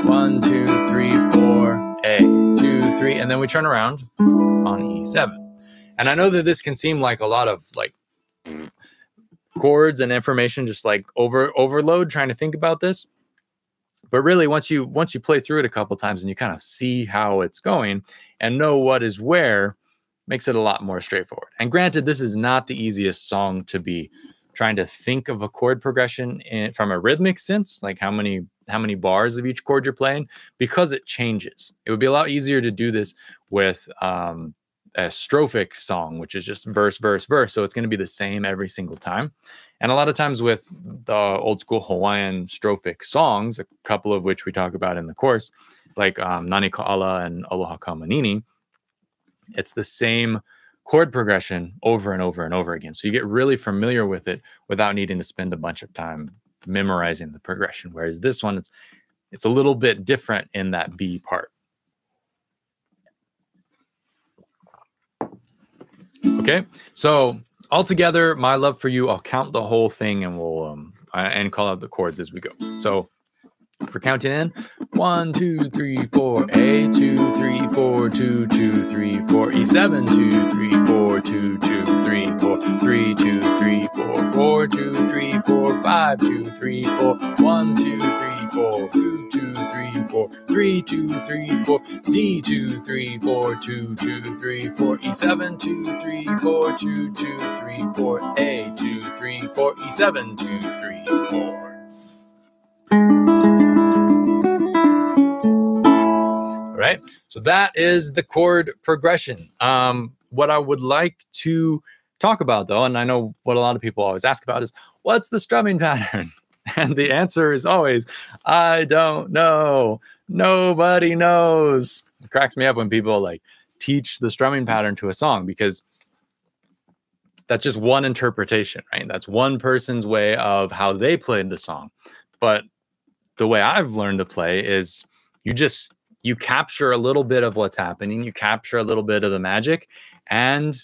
one, two, three, four, A, two, three, and then we turn around on E7. And I know that this can seem like a lot of like chords and information, just like over overload trying to think about this but really once you once you play through it a couple times and you kind of see how it's going and know what is where makes it a lot more straightforward. And granted this is not the easiest song to be trying to think of a chord progression in, from a rhythmic sense like how many how many bars of each chord you're playing because it changes. It would be a lot easier to do this with um, a strophic song which is just verse verse verse so it's going to be the same every single time. And a lot of times with the old school Hawaiian strophic songs, a couple of which we talk about in the course, like um, Nani Ka'ala and Aloha Kamanini, it's the same chord progression over and over and over again. So you get really familiar with it without needing to spend a bunch of time memorizing the progression. Whereas this one, it's it's a little bit different in that B part. Okay, so altogether, my love for you, I'll count the whole thing and we'll um and call out the chords as we go. So for counting in one, two, three, four, A, two, three, four, two, two, three, four, E7, two, three, four, two, two, three, four, three, two, three, four, four, two, three, four, five, two, three, four, one, two, three, four, two, two, three, four, three, two, three, four, D, two, three, four, two, two, three, four, E7, two, three, four, two, two, three, four, A, two, three, four, E7, two, three, four. Right? So that is the chord progression. Um, what I would like to talk about though, and I know what a lot of people always ask about is what's the strumming pattern? And the answer is always, I don't know. Nobody knows. It cracks me up when people like teach the strumming pattern to a song because that's just one interpretation, right? That's one person's way of how they played the song. But the way I've learned to play is you just you capture a little bit of what's happening, you capture a little bit of the magic, and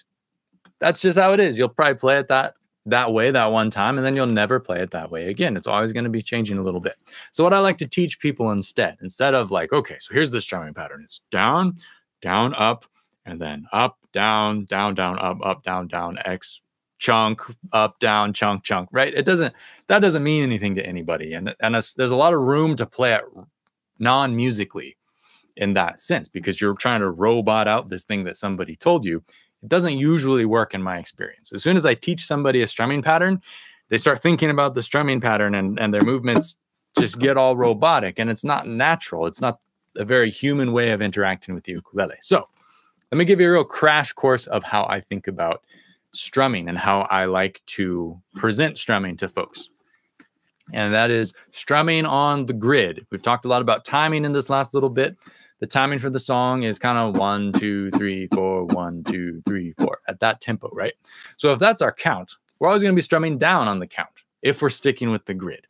that's just how it is. You'll probably play it that that way that one time and then you'll never play it that way again. It's always going to be changing a little bit. So what i like to teach people instead instead of like okay so here's the strumming pattern. It's down down up and then up down down down up up down down x chunk up down chunk chunk right? It doesn't that doesn't mean anything to anybody and and there's a lot of room to play it non-musically in that sense because you're trying to robot out this thing that somebody told you. It doesn't usually work in my experience. As soon as I teach somebody a strumming pattern, they start thinking about the strumming pattern and, and their movements just get all robotic and it's not natural. It's not a very human way of interacting with the ukulele. So let me give you a real crash course of how I think about strumming and how I like to present strumming to folks. And that is strumming on the grid. We've talked a lot about timing in this last little bit the timing for the song is kind of one, two, three, four, one, two, three, four at that tempo, right? So if that's our count, we're always going to be strumming down on the count if we're sticking with the grid.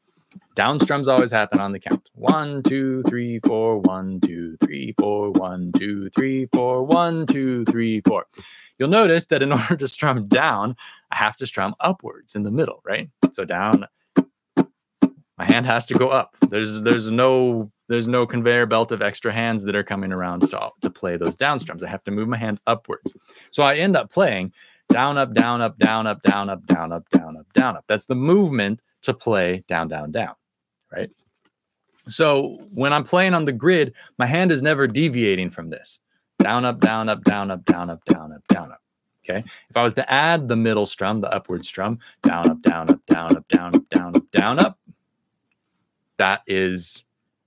Down strums always happen on the count. One, two, three, four, one, two, three, four, one, two, three, four, one, two, three, four. You'll notice that in order to strum down, I have to strum upwards in the middle, right? So down, my hand has to go up. There's there's no there's no conveyor belt of extra hands that are coming around to, to play those down strums. I have to move my hand upwards. So I end up playing down, up, down, up, down, up, down, up, down, up, down, up, down, up. That's the movement to play down, down, down, right? So when I'm playing on the grid, my hand is never deviating from this. down, up, down, up, down, up, down, up, down, up, down, up. Okay. If I was to add the middle strum, the upward strum, down, up, down, up, down, up, down, up, down, up, down, up, that is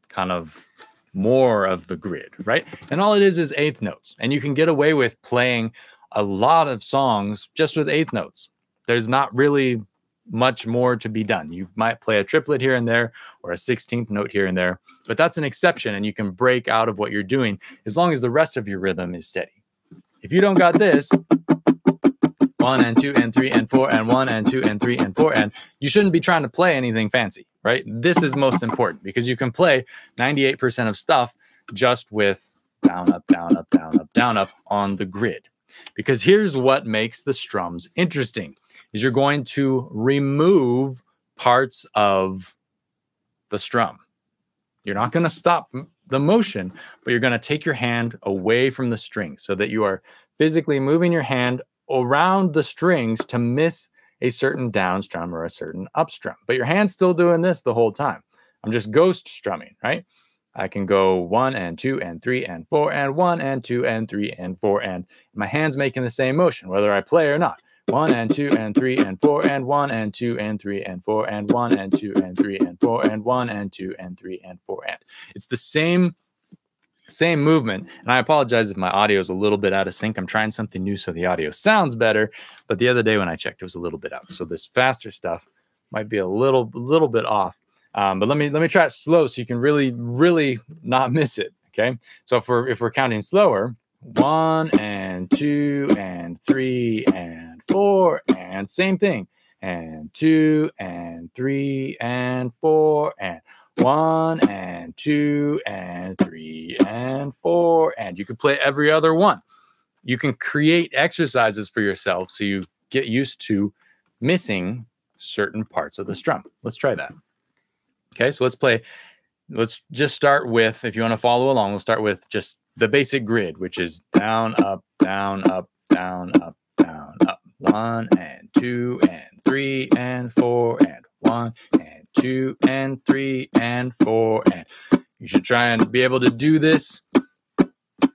kind of more of the grid, right? And all it is is eighth notes. And you can get away with playing a lot of songs just with eighth notes. There's not really much more to be done. You might play a triplet here and there or a 16th note here and there, but that's an exception and you can break out of what you're doing as long as the rest of your rhythm is steady. If you don't got this, one and two and three and four and one and two and three and four and you shouldn't be trying to play anything fancy right? This is most important because you can play 98% of stuff just with down up down up down up down up on the grid. Because here's what makes the strums interesting is you're going to remove parts of the strum. You're not going to stop the motion but you're going to take your hand away from the string so that you are physically moving your hand around the strings to miss a certain down strum or a certain up strum. But your hand's still doing this the whole time. I'm just ghost strumming, right? I can go one and two and three and four and one and two and three and four and my hand's making the same motion whether I play or not. One and two and three and four and one and two and three and four and one and two and three and four and one and two and three and four and. It's the same same movement. And I apologize if my audio is a little bit out of sync. I'm trying something new so the audio sounds better. But the other day when I checked, it was a little bit out. So this faster stuff might be a little, little bit off. Um, but let me let me try it slow so you can really, really not miss it. Okay. So if we're if we're counting slower, one and two and three and four and same thing. And two and three and four and one and two and three and four, and you can play every other one. You can create exercises for yourself so you get used to missing certain parts of the strum. Let's try that. Okay, so let's play. Let's just start with, if you want to follow along, we'll start with just the basic grid, which is down, up, down, up, down, up, down, up. One and two and three and four and one and two, and three, and four. And you should try and be able to do this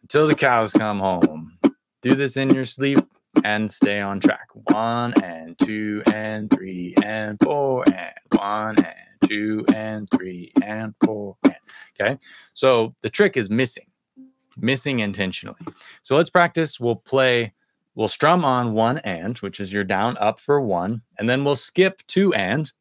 until the cows come home. Do this in your sleep and stay on track. One and two and three and four and one and two and three and four and okay. So the trick is missing, missing intentionally. So let's practice. We'll play, we'll strum on one and, which is your down up for one, and then we'll skip two and,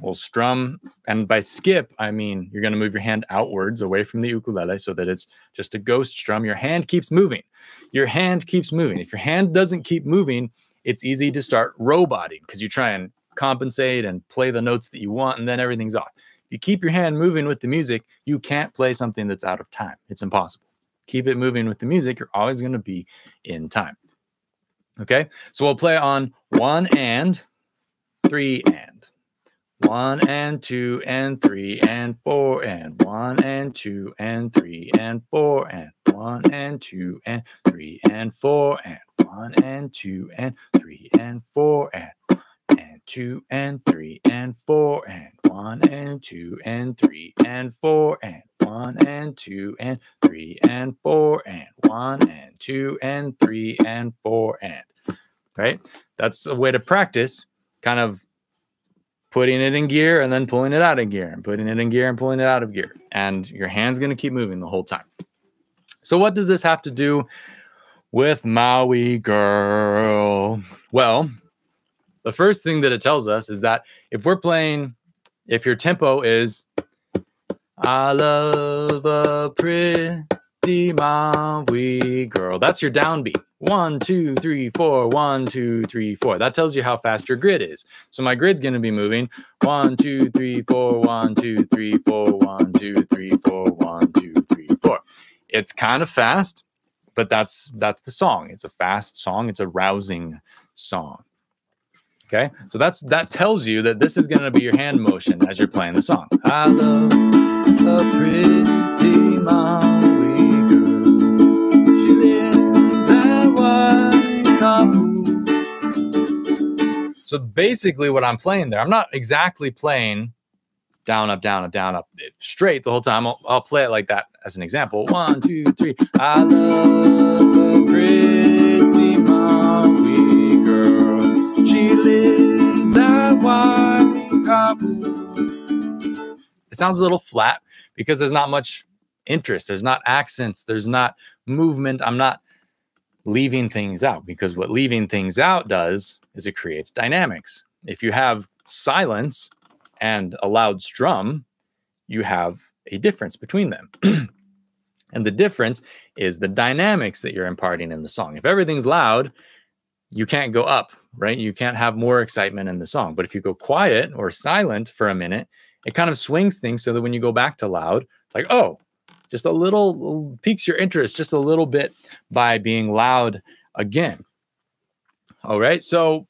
We'll strum, and by skip, I mean you're going to move your hand outwards away from the ukulele so that it's just a ghost strum. Your hand keeps moving. Your hand keeps moving. If your hand doesn't keep moving, it's easy to start roboting because you try and compensate and play the notes that you want, and then everything's off. If you keep your hand moving with the music, you can't play something that's out of time. It's impossible. Keep it moving with the music, you're always going to be in time. Okay, so we'll play on one and three and one and two and three and four and one and two and three and four and one and two and three and four and one and two and three and four and and two and three and four and one and two and three and four and one and two and three and four and one and two and three and four and right? That's a way to practice kind of putting it in gear and then pulling it out of gear and putting it in gear and pulling it out of gear. And your hand's going to keep moving the whole time. So, what does this have to do with Maui Girl? Well, the first thing that it tells us is that if we're playing, if your tempo is, I love a pretty Maui girl, that's your downbeat one, two, three, four, one, two, three, four. That tells you how fast your grid is. So my grid's going to be moving one, two, three, four, one, two, three, four, one, two, three, four, one, two, three, four. It's kind of fast, but that's that's the song. It's a fast song. It's a rousing song. Okay, so that's that tells you that this is going to be your hand motion as you're playing the song. I love a pretty. So basically, what I'm playing there, I'm not exactly playing down, up, down, up, down, up, eh, straight the whole time. I'll, I'll play it like that as an example. One, two, three. I love a pretty Maui girl. She lives at Waikapu. It sounds a little flat because there's not much interest. There's not accents. There's not movement. I'm not leaving things out because what leaving things out does is it creates dynamics. If you have silence and a loud strum, you have a difference between them. and the difference is the dynamics that you're imparting in the song. If everything's loud, you can't go up, right? You can't have more excitement in the song. But if you go quiet or silent for a minute, it kind of swings things so that when you go back to loud, it's like, oh, just a little piques your interest just a little bit by being loud again. All right. So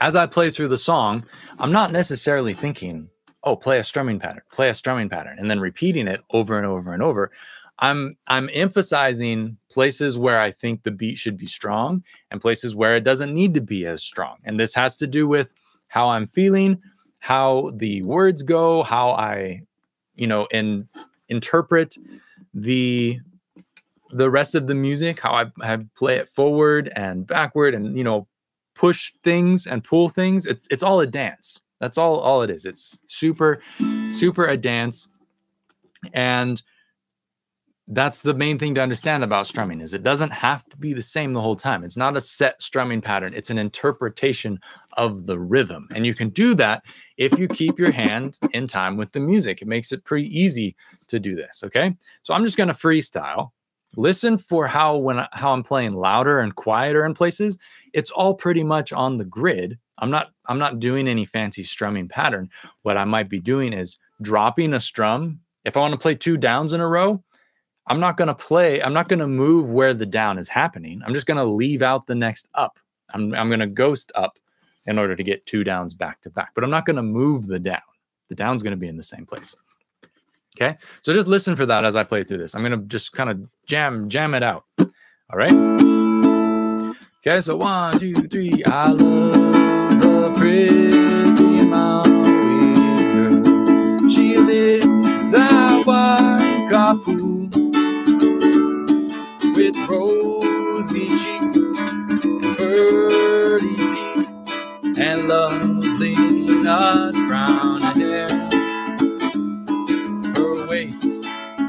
as I play through the song, I'm not necessarily thinking, oh, play a strumming pattern, play a strumming pattern, and then repeating it over and over and over. I'm I'm emphasizing places where I think the beat should be strong and places where it doesn't need to be as strong. And this has to do with how I'm feeling, how the words go, how I you know, and interpret the the rest of the music, how I, I play it forward and backward, and you know, push things and pull things. It's it's all a dance. That's all all it is. It's super, super a dance, and that's the main thing to understand about strumming is it doesn't have to be the same the whole time it's not a set strumming pattern it's an interpretation of the rhythm and you can do that if you keep your hand in time with the music it makes it pretty easy to do this okay so i'm just going to freestyle listen for how when how i'm playing louder and quieter in places it's all pretty much on the grid i'm not i'm not doing any fancy strumming pattern what i might be doing is dropping a strum if i want to play two downs in a row I'm not going to play, I'm not going to move where the down is happening. I'm just going to leave out the next up. I'm, I'm going to ghost up in order to get two downs back to back, but I'm not going to move the down. The down's going to be in the same place. Okay. So just listen for that as I play through this. I'm going to just kind of jam, jam it out. All right. Okay. So one, two, three. I love the pretty Maui girl. She lives at Waikapu with rosy cheeks and pearly teeth and lovely nut brown waist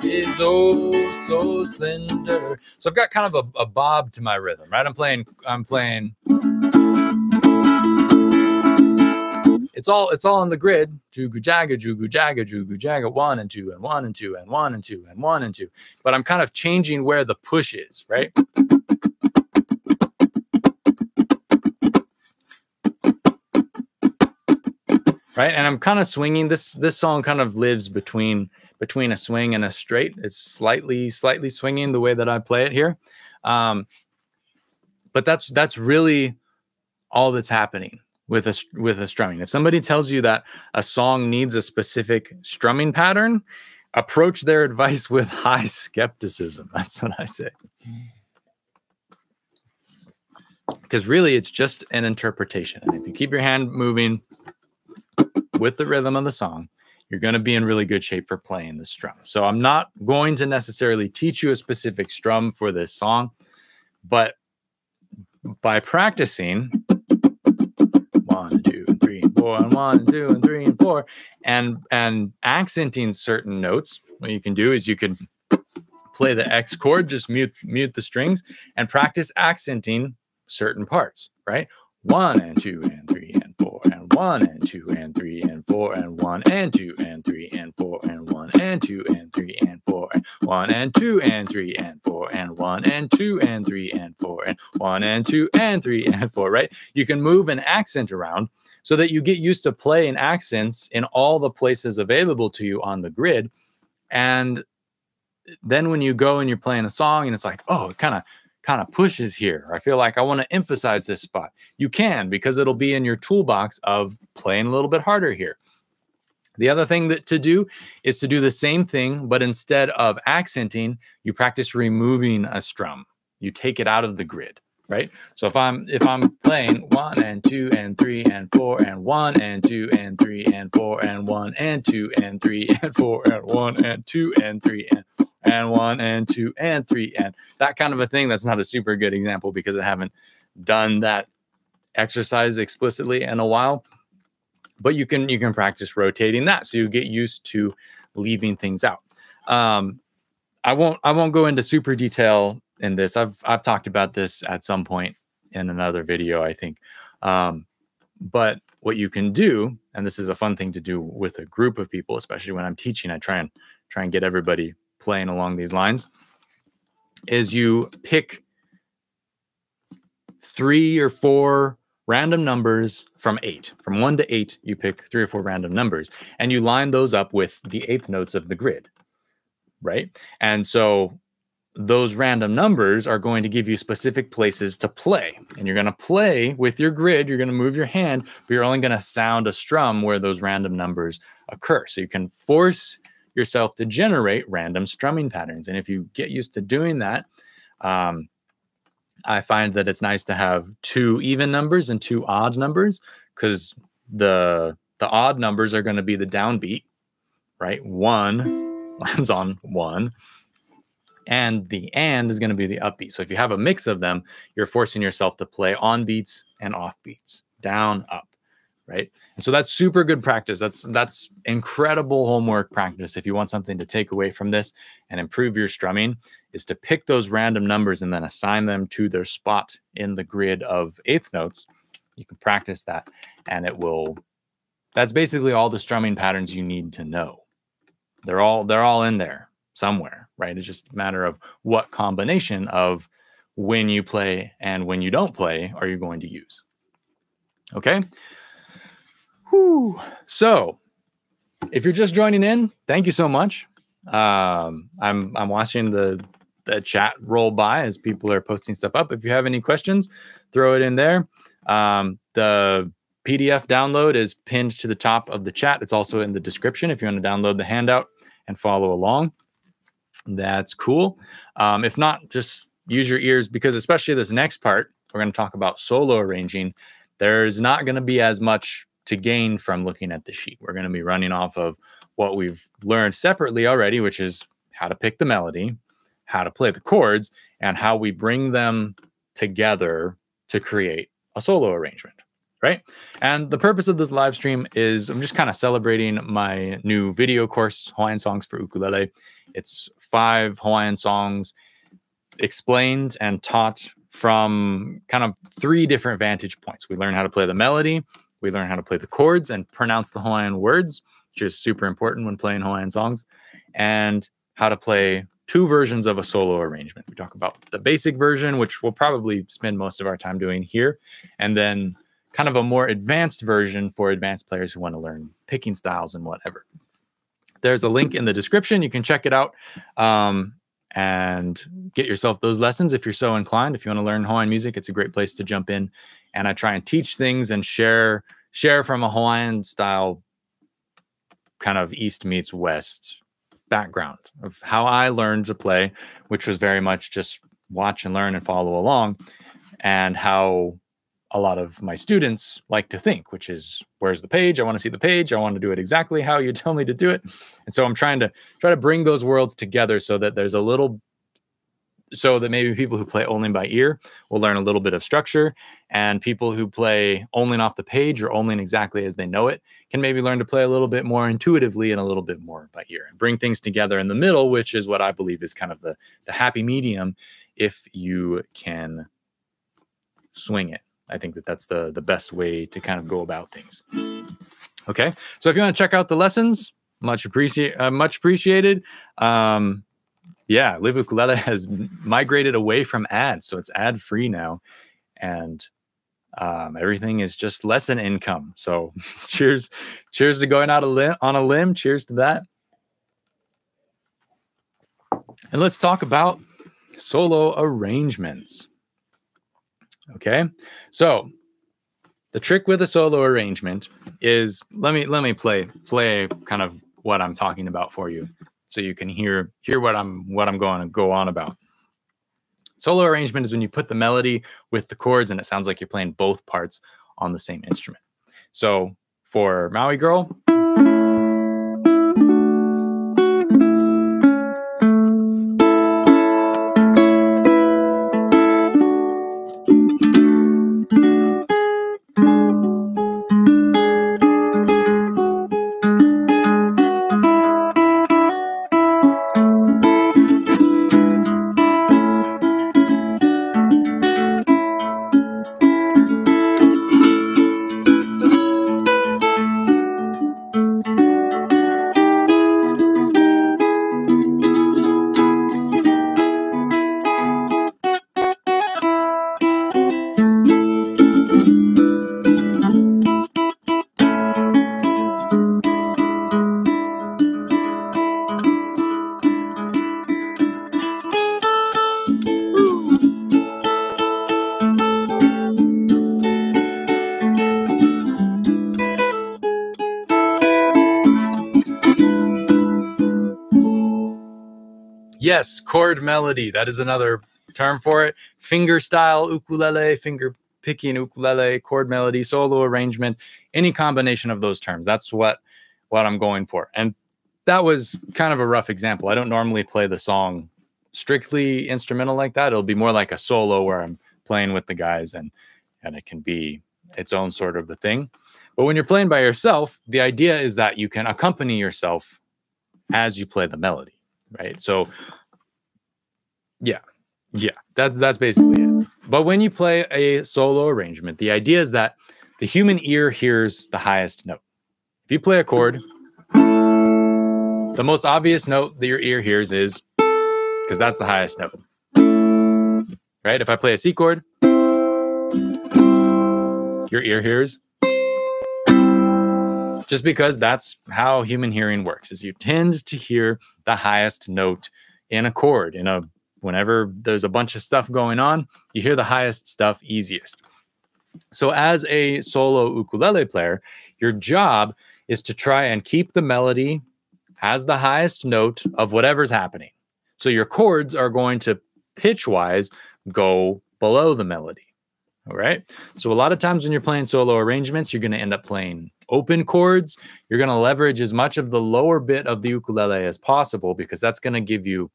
is oh so slender. So I've got kind of a, a bob to my rhythm, right? I'm playing, I'm playing. It's all it's all on the grid. Jugu jaga, jugu jaga, jugu jaga, one and two and one and two and one and two and one and two. But I'm kind of changing where the push is, right? Right, and I'm kind of swinging this. This song kind of lives between between a swing and a straight. It's slightly slightly swinging the way that I play it here, um, but that's that's really all that's happening with a with a strumming. If somebody tells you that a song needs a specific strumming pattern, approach their advice with high skepticism. That's what I say. Because really, it's just an interpretation. And if you keep your hand moving with the rhythm of the song, you're going to be in really good shape for playing the strum. So I'm not going to necessarily teach you a specific strum for this song, but by practicing one two and three and four and one two and three and four and and accenting certain notes what you can do is you can play the x chord just mute mute the strings and practice accenting certain parts right one and two and three and four and one and two and three and four and one and two and three and four and one and two and three and four and one and two and three and four and one and two and three and four and one and two and three and four, right? You can move an accent around so that you get used to playing accents in all the places available to you on the grid. And then when you go and you're playing a song and it's like, oh, it kind of kind of pushes here. I feel like I want to emphasize this spot. You can because it'll be in your toolbox of playing a little bit harder here. The other thing that to do is to do the same thing, but instead of accenting, you practice removing a strum. You take it out of the grid. Right? So if I'm if I'm playing one and two and three and four and one and two and three and four and one and two and three and four and one and two and three and and one and two and three and that kind of a thing, that's not a super good example because I haven't done that exercise explicitly in a while. But you can you can practice rotating that so you get used to leaving things out. Um, I won't I won't go into super detail in this. I've I've talked about this at some point in another video, I think. Um, but what you can do, and this is a fun thing to do with a group of people, especially when I'm teaching, I try and try and get everybody playing along these lines, is you pick three or four random numbers from eight. From one to eight, you pick three or four random numbers and you line those up with the eighth notes of the grid. Right. And so those random numbers are going to give you specific places to play. And you're going to play with your grid. You're going to move your hand, but you're only going to sound a strum where those random numbers occur. So you can force yourself to generate random strumming patterns. And if you get used to doing that, um, I find that it's nice to have two even numbers and two odd numbers because the the odd numbers are going to be the downbeat, right? One lands on one, and the and is going to be the upbeat. So if you have a mix of them, you're forcing yourself to play on beats and off beats, down, up, right? And so that's super good practice. That's that's incredible homework practice. If you want something to take away from this and improve your strumming, is to pick those random numbers and then assign them to their spot in the grid of eighth notes. You can practice that, and it will. That's basically all the strumming patterns you need to know. They're all they're all in there somewhere, right? It's just a matter of what combination of when you play and when you don't play are you going to use. Okay. Whew. So, if you're just joining in, thank you so much. Um, I'm I'm watching the the chat roll by as people are posting stuff up. If you have any questions, throw it in there. Um, the PDF download is pinned to the top of the chat. It's also in the description if you want to download the handout and follow along. That's cool. Um, if not, just use your ears because, especially this next part, we're going to talk about solo arranging. There's not going to be as much to gain from looking at the sheet. We're going to be running off of what we've learned separately already, which is how to pick the melody, how to play the chords, and how we bring them together to create a solo arrangement. Right. And the purpose of this live stream is I'm just kind of celebrating my new video course, Hawaiian Songs for Ukulele. It's five Hawaiian songs explained and taught from kind of three different vantage points. We learn how to play the melody, we learn how to play the chords and pronounce the Hawaiian words, which is super important when playing Hawaiian songs, and how to play two versions of a solo arrangement. We talk about the basic version, which we'll probably spend most of our time doing here, and then kind of a more advanced version for advanced players who want to learn picking styles and whatever. There's a link in the description. You can check it out um, and get yourself those lessons if you're so inclined. If you want to learn Hawaiian music, it's a great place to jump in and I try and teach things and share share from a Hawaiian style kind of east meets west background of how I learned to play, which was very much just watch and learn and follow along, and how a lot of my students like to think, which is where's the page? I want to see the page. I want to do it exactly how you tell me to do it. And so I'm trying to try to bring those worlds together so that there's a little so that maybe people who play only by ear will learn a little bit of structure and people who play only off the page or only exactly as they know it can maybe learn to play a little bit more intuitively and a little bit more by ear and bring things together in the middle which is what i believe is kind of the the happy medium if you can swing it i think that that's the the best way to kind of go about things okay so if you want to check out the lessons much appreciate uh, much appreciated um yeah, Live Ukulele has migrated away from ads, so it's ad free now, and um, everything is just lesson income. So, cheers, cheers to going out a limb, on a limb. Cheers to that. And let's talk about solo arrangements. Okay, so the trick with a solo arrangement is let me let me play play kind of what I'm talking about for you so you can hear hear what I'm what I'm going to go on about. Solo arrangement is when you put the melody with the chords and it sounds like you're playing both parts on the same instrument. So for Maui Girl, Yes, chord melody. That is another term for it. Finger style ukulele, finger picking ukulele, chord melody, solo arrangement, any combination of those terms. That's what what I'm going for. And that was kind of a rough example. I don't normally play the song strictly instrumental like that. It'll be more like a solo where I'm playing with the guys and and it can be its own sort of a thing. But when you're playing by yourself, the idea is that you can accompany yourself as you play the melody, right? So yeah. Yeah. That's that's basically it. But when you play a solo arrangement, the idea is that the human ear hears the highest note. If you play a chord, the most obvious note that your ear hears is because that's the highest note. Right? If I play a C chord, your ear hears just because that's how human hearing works is you tend to hear the highest note in a chord in a whenever there's a bunch of stuff going on, you hear the highest stuff easiest. So, as a solo ukulele player, your job is to try and keep the melody as the highest note of whatever's happening. So, your chords are going to pitch wise go below the melody. All right. So, a lot of times when you're playing solo arrangements, you're going to end up playing open chords. You're going to leverage as much of the lower bit of the ukulele as possible because that's going to give you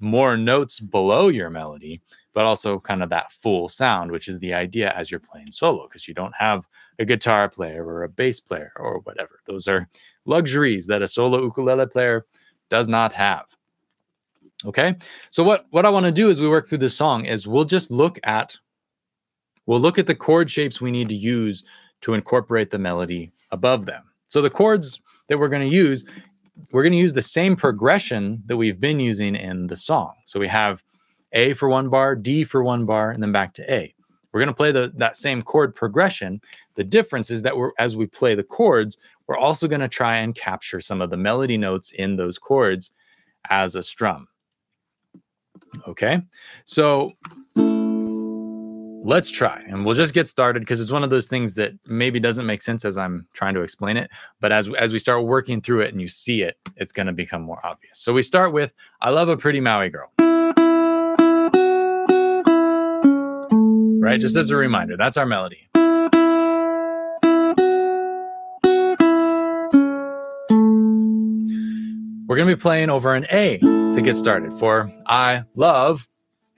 more notes below your melody, but also kind of that full sound, which is the idea as you're playing solo, because you don't have a guitar player or a bass player or whatever. Those are luxuries that a solo ukulele player does not have. Okay. So what, what I want to do as we work through this song is we'll just look at we'll look at the chord shapes we need to use to incorporate the melody above them. So the chords that we're going to use we're going to use the same progression that we've been using in the song. So we have A for one bar, D for one bar, and then back to A. We're going to play the, that same chord progression. The difference is that we're, as we play the chords, we're also going to try and capture some of the melody notes in those chords as a strum. Okay, so let's try and we'll just get started because it's one of those things that maybe doesn't make sense as I'm trying to explain it. But as, as we start working through it and you see it, it's going to become more obvious. So we start with I love a pretty Maui girl. Right? Just as a reminder, that's our melody. We're going to be playing over an A to get started for I love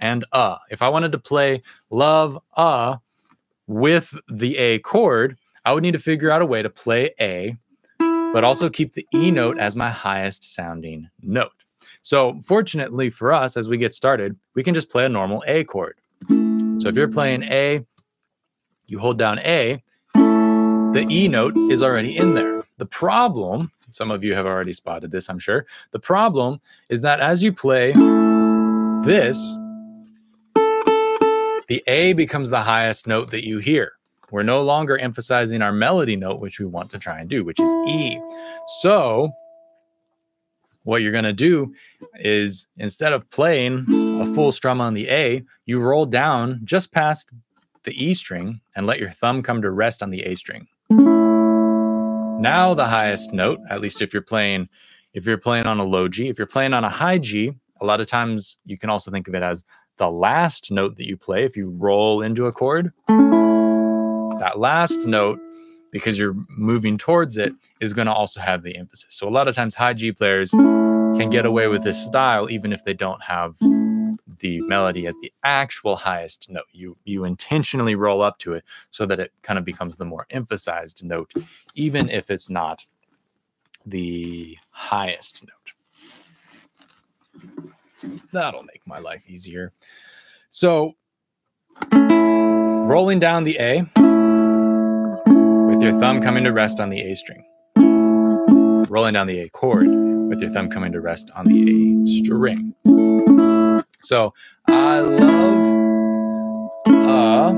and uh. If I wanted to play love uh with the A chord, I would need to figure out a way to play A, but also keep the E note as my highest sounding note. So, fortunately for us, as we get started, we can just play a normal A chord. So, if you're playing A, you hold down A, the E note is already in there. The problem, some of you have already spotted this, I'm sure. The problem is that as you play this, the A becomes the highest note that you hear. We're no longer emphasizing our melody note, which we want to try and do, which is E. So, what you're going to do is instead of playing a full strum on the A, you roll down just past the E string and let your thumb come to rest on the A string. Now the highest note, at least if you're playing if you're playing on a low G, if you're playing on a high G, a lot of times you can also think of it as the last note that you play, if you roll into a chord, that last note, because you're moving towards it, is going to also have the emphasis. So a lot of times high G players can get away with this style even if they don't have the melody as the actual highest note. You you intentionally roll up to it so that it kind of becomes the more emphasized note, even if it's not the highest note. That'll make my life easier. So rolling down the A with your thumb coming to rest on the A string. Rolling down the A chord with your thumb coming to rest on the A string. So I love uh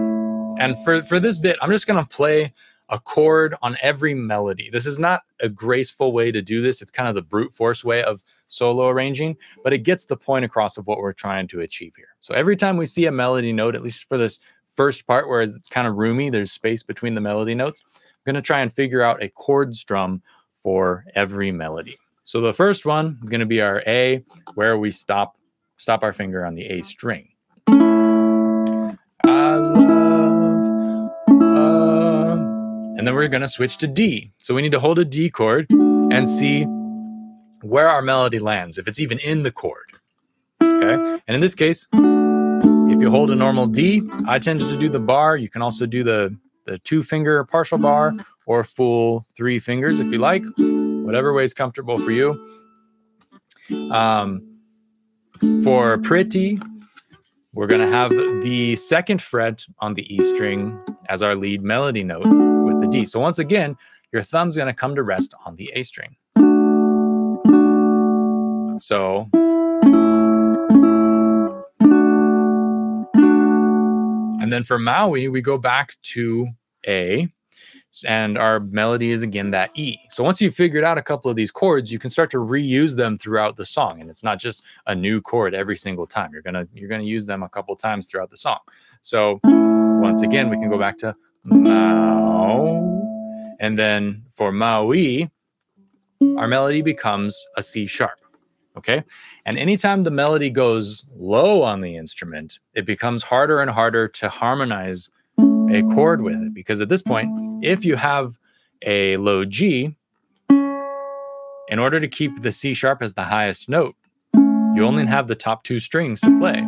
and for for this bit, I'm just gonna play a chord on every melody. This is not a graceful way to do this. It's kind of the brute force way of solo arranging, but it gets the point across of what we're trying to achieve here. So every time we see a melody note, at least for this first part where it's kind of roomy, there's space between the melody notes, I'm going to try and figure out a chord strum for every melody. So the first one is going to be our A, where we stop stop our finger on the A string. Uh, and then we're going to switch to D. So we need to hold a D chord and see where our melody lands, if it's even in the chord. Okay. And in this case, if you hold a normal D, I tend to do the bar. You can also do the, the two finger partial bar or full three fingers if you like, whatever way is comfortable for you. Um, for pretty, we're going to have the second fret on the E string as our lead melody note with the D. So once again, your thumb's going to come to rest on the A string. So and then for Maui, we go back to A and our melody is again that E. So once you've figured out a couple of these chords, you can start to reuse them throughout the song. And it's not just a new chord every single time. You're gonna you're gonna use them a couple times throughout the song. So once again, we can go back to Mao. And then for Maui, our melody becomes a C sharp. Okay. And anytime the melody goes low on the instrument, it becomes harder and harder to harmonize a chord with it because at this point, if you have a low G, in order to keep the C sharp as the highest note, you only have the top two strings to play.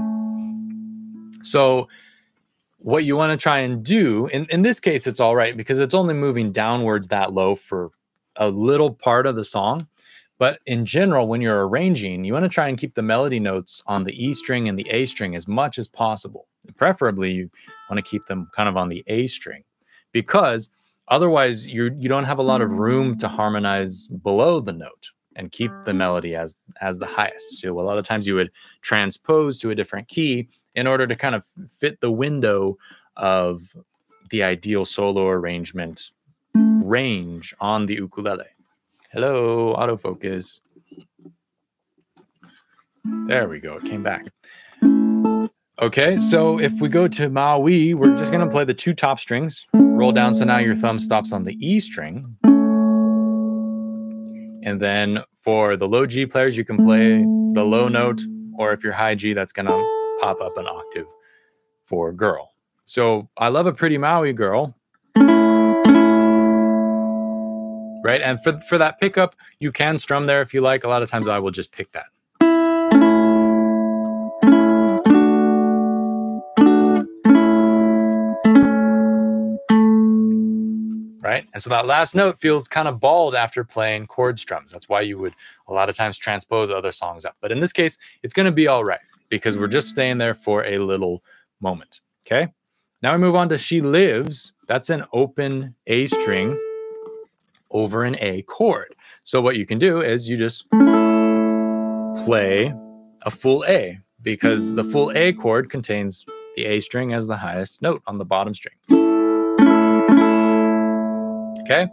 So, what you want to try and do, in, in this case, it's all right because it's only moving downwards that low for a little part of the song. But in general, when you're arranging, you want to try and keep the melody notes on the E string and the A string as much as possible. Preferably, you want to keep them kind of on the A string because otherwise you you don't have a lot of room to mm. harmonize below the note and keep the ah. melody as as the highest. So a lot of times you would transpose to a different key in order to kind of fit the window of the ideal solo arrangement range on the ukulele. Hello, autofocus. There we go. It came back. Okay, so if we go to Maui, we're just going to play the two top strings, roll down so now your thumb stops on the E string. And then for the low G players, you can play the low note, or if you're high G, that's going to pop up an octave for girl. So I love a pretty Maui girl. Right. And for, for that pickup, you can strum there if you like. A lot of times I will just pick that. right? And so that last note feels kind of bald after playing chord strums. That's why you would a lot of times transpose other songs up. But in this case, it's going to be all right because we're just staying there for a little moment. Okay. Now we move on to She Lives. That's an open A string over an A chord. So what you can do is you just play a full A because the full A chord contains the A string as the highest note on the bottom string. Okay.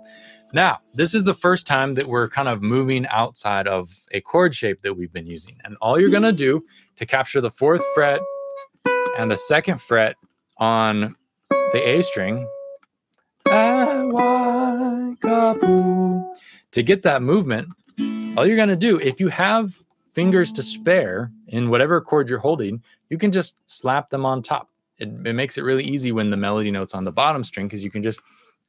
Now, this is the first time that we're kind of moving outside of a chord shape that we've been using. And all you're going to do to capture the fourth fret and the second fret on the A string, to get that movement, all you're going to do, if you have fingers to spare in whatever chord you're holding, you can just slap them on top. It, it makes it really easy when the melody note's on the bottom string because you can just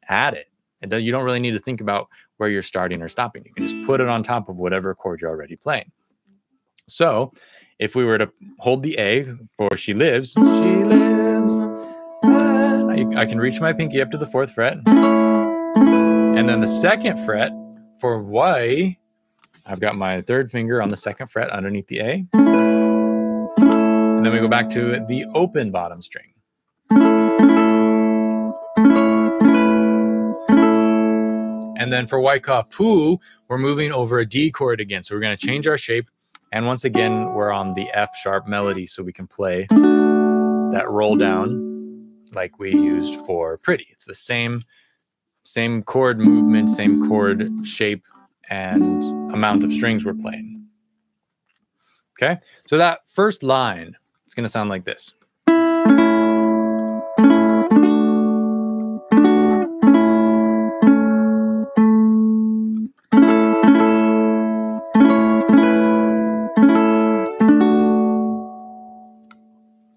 add it. And you don't really need to think about where you're starting or stopping. You can just put it on top of whatever chord you're already playing. So if we were to hold the A for she lives, she lives, I, can reach my pinky up to the fourth fret. And then the second fret for Y, I've got my third finger on the second fret underneath the A. And then we go back to the open bottom string. And then for Waikapu, we're moving over a D chord again. So we're going to change our shape. And once again, we're on the F sharp melody. So we can play that roll down like we used for Pretty. It's the same, same chord movement, same chord shape and amount of strings we're playing. Okay. So that first line, it's going to sound like this.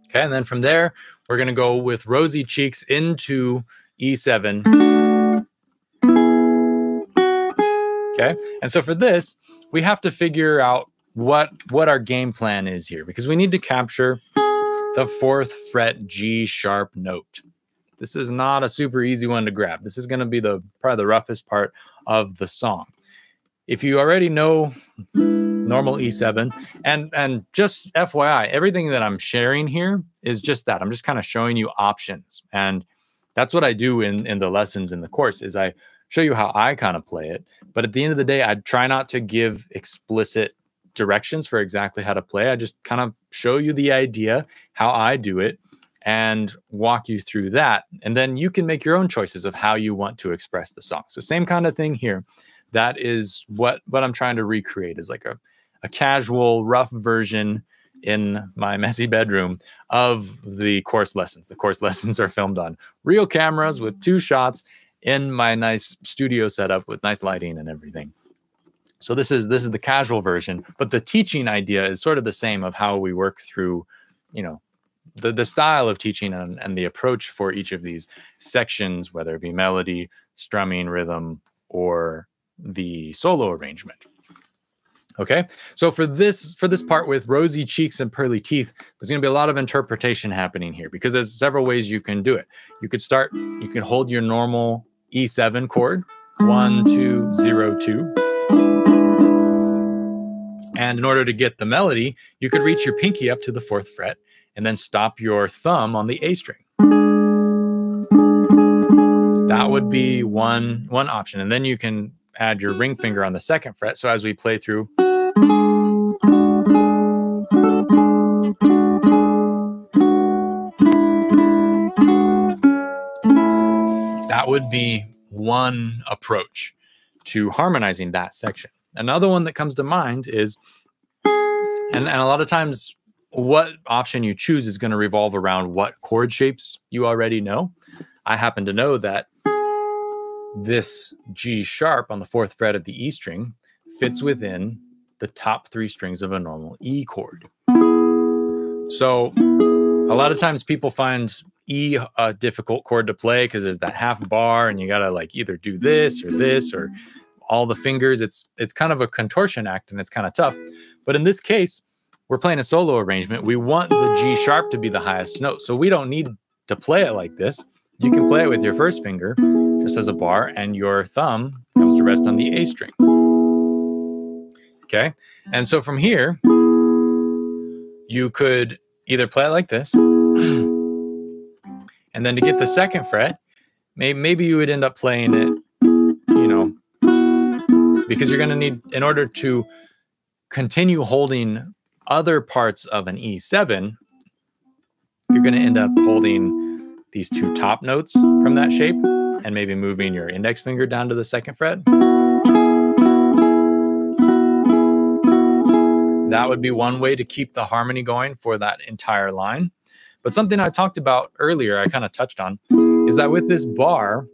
Okay, and then from there, we're going to go with rosy cheeks into E7. Okay, and so for this, we have to figure out what what our game plan is here because we need to capture the fourth fret G sharp note. This is not a super easy one to grab. This is going to be the probably the roughest part of the song. If you already know normal E7. And and just FYI, everything that I'm sharing here is just that. I'm just kind of showing you options. And that's what I do in in the lessons in the course is I show you how I kind of play it. But at the end of the day, I try not to give explicit directions for exactly how to play. I just kind of show you the idea, how I do it, and walk you through that. And then you can make your own choices of how you want to express the song. So same kind of thing here. That is what what I'm trying to recreate is like a a casual, rough version in my messy bedroom of the course lessons. The course lessons are filmed on real cameras with two shots in my nice studio setup with nice lighting and everything. So this is this is the casual version, but the teaching idea is sort of the same of how we work through, you know, the the style of teaching and, and the approach for each of these sections, whether it be melody, strumming, rhythm, or the solo arrangement. Okay, so for this for this part with rosy cheeks and pearly teeth, there's going to be a lot of interpretation happening here because there's several ways you can do it. You could start, you can hold your normal E7 chord, one, two, zero, two, and in order to get the melody, you could reach your pinky up to the fourth fret and then stop your thumb on the A string. That would be one one option, and then you can add your ring finger on the second fret. So as we play through. That would be one approach to harmonizing that section. Another one that comes to mind is, and, and a lot of times, what option you choose is going to revolve around what chord shapes you already know. I happen to know that this G sharp on the fourth fret of the E string fits within the top three strings of a normal E chord. So a lot of times people find E a difficult chord to play because there's that half bar and you got to like either do this or this or all the fingers. It's it's kind of a contortion act and it's kind of tough. But in this case, we're playing a solo arrangement. We want the G sharp to be the highest note. So we don't need to play it like this. You can play it with your first finger just as a bar and your thumb comes to rest on the A string. Okay. And so from here, you could either play it like this, then to get the second fret, maybe, maybe you would end up playing it, you know, because you're going to need, in order to continue holding other parts of an E7, you're going to end up holding these two top notes from that shape and maybe moving your index finger down to the second fret. That would be one way to keep the harmony going for that entire line. But something I talked about earlier, I kind of touched on, is that with this bar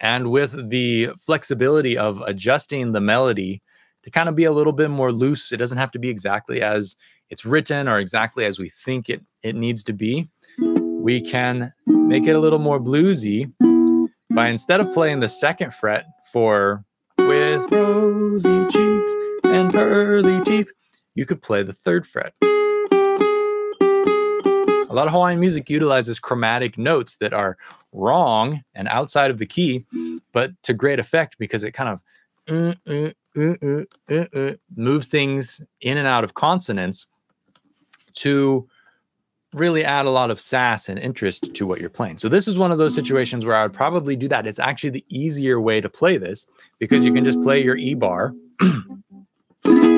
and with the flexibility of adjusting the melody to kind of be a little bit more loose. It doesn't have to be exactly as it's written or exactly as we think it, it needs to be. We can make it a little more bluesy by instead of playing the second fret for with rosy cheeks and pearly teeth, you could play the third fret. A lot of Hawaiian music utilizes chromatic notes that are wrong and outside of the key, but to great effect because it kind of moves things in and out of consonance to really add a lot of sass and interest to what you're playing. So this is one of those situations where I would probably do that. It's actually the easier way to play this because you can just play your E bar.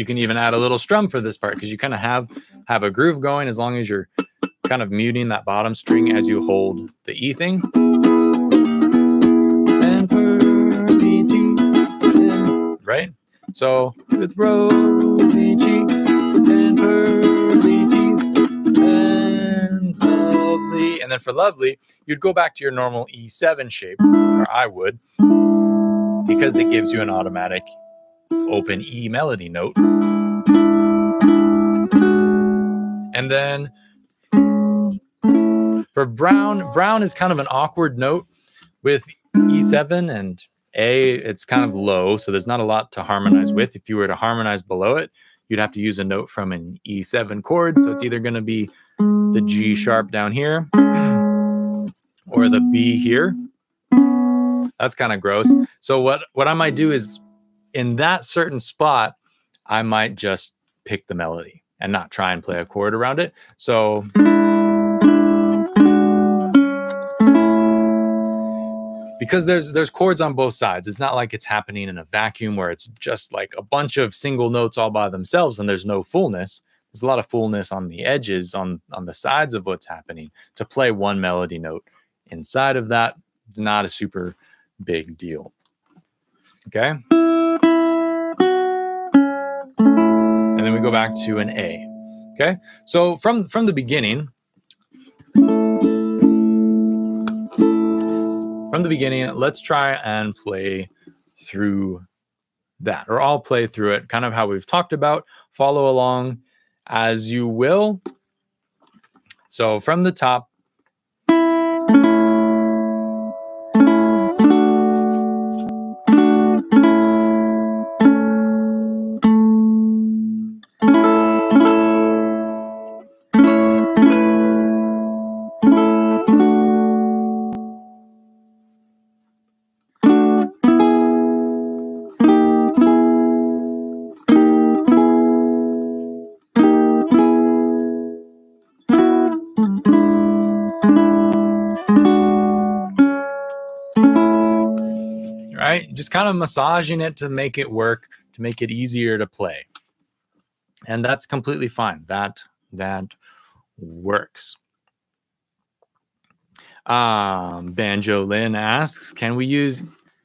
you can even add a little strum for this part because you kind of have have a groove going as long as you're kind of muting that bottom string as you hold the E thing. And right? So with rosy cheeks and pearly teeth and lovely. And then for lovely, you'd go back to your normal E7 shape, or I would, because it gives you an automatic open E melody note. And then for brown, brown is kind of an awkward note with E7 and A, it's kind of low, so there's not a lot to harmonize with. If you were to harmonize below it, you'd have to use a note from an E7 chord. So it's either going to be the G sharp down here or the B here. That's kind of gross. So what what I might do is in that certain spot, I might just pick the melody and not try and play a chord around it. So because there's there's chords on both sides. It's not like it's happening in a vacuum where it's just like a bunch of single notes all by themselves and there's no fullness. There's a lot of fullness on the edges on on the sides of what's happening. To play one melody note inside of that not a super big deal. Okay? And then we go back to an A. Okay? So from from the beginning, from the beginning, let's try and play through that, or I'll play through it, kind of how we've talked about. Follow along as you will. So from the top, just kind of massaging it to make it work, to make it easier to play. And that's completely fine. That that works. Um, Banjo Lynn asks, can we use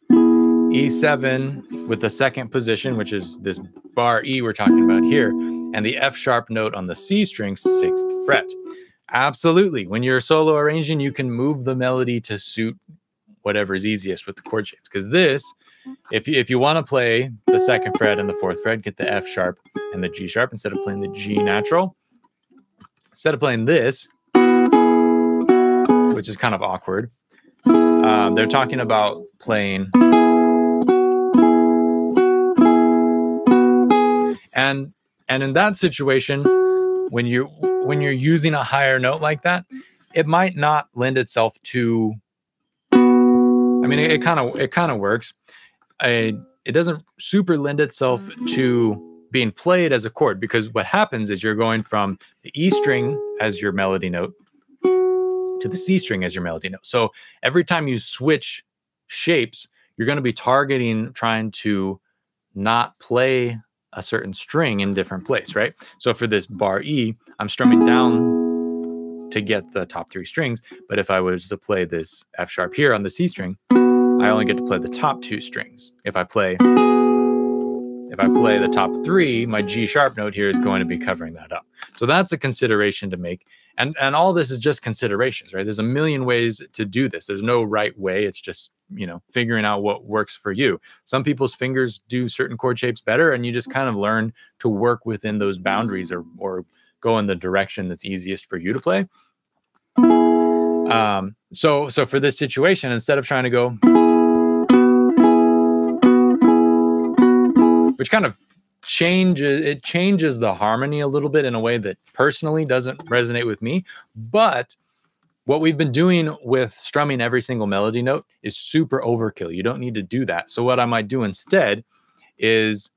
E7 with the second position, which is this bar E we're talking about here, and the F sharp note on the C string, sixth fret? Absolutely. When you're solo arranging, you can move the melody to suit whatever is easiest with the chord shapes. Because this, if you, if you want to play the second fret and the fourth fret, get the F sharp and the G sharp instead of playing the G natural. Instead of playing this, which is kind of awkward, um, they're talking about playing. And and in that situation, when you when you're using a higher note like that, it might not lend itself to I mean, it kind of it kind of works. I, it doesn't super lend itself to being played as a chord because what happens is you're going from the E string as your melody note to the C string as your melody note. So every time you switch shapes, you're going to be targeting trying to not play a certain string in different place, right? So for this bar E, I'm strumming down to get the top three strings. But if I was to play this F sharp here on the C string, I only get to play the top two strings. If I play if I play the top three, my G sharp note here is going to be covering that up. So that's a consideration to make. And and all this is just considerations, right? There's a million ways to do this. There's no right way. It's just you know, figuring out what works for you. Some people's fingers do certain chord shapes better, and you just kind of learn to work within those boundaries or or go in the direction that's easiest for you to play. Um, so so for this situation, instead of trying to go, which kind of changes it changes the harmony a little bit in a way that personally doesn't resonate with me, but what we've been doing with strumming every single melody note is super overkill. You don't need to do that. So what I might do instead is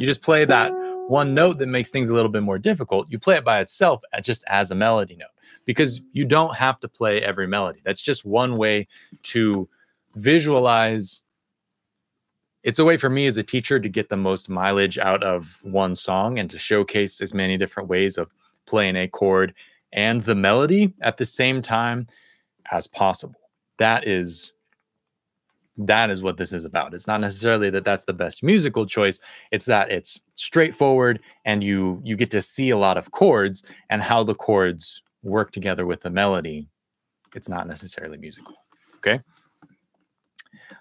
you just play that one note that makes things a little bit more difficult. You play it by itself just as a melody note because you don't have to play every melody. That's just one way to visualize it's a way for me as a teacher to get the most mileage out of one song and to showcase as many different ways of playing a chord and the melody at the same time as possible. That is that is what this is about. It's not necessarily that that's the best musical choice. It's that it's straightforward and you you get to see a lot of chords and how the chords work together with the melody. It's not necessarily musical. Okay?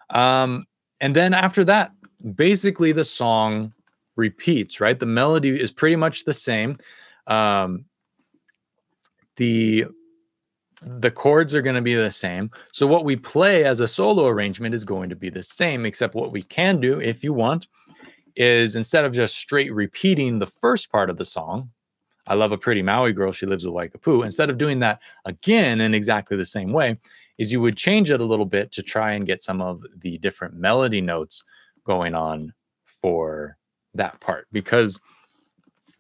Um and then after that, basically the song repeats, right? The melody is pretty much the same. Um, the the chords are going to be the same. So what we play as a solo arrangement is going to be the same, except what we can do, if you want, is instead of just straight repeating the first part of the song, I love a pretty Maui girl, she lives with Waikapu. Instead of doing that again in exactly the same way, is you would change it a little bit to try and get some of the different melody notes going on for that part. Because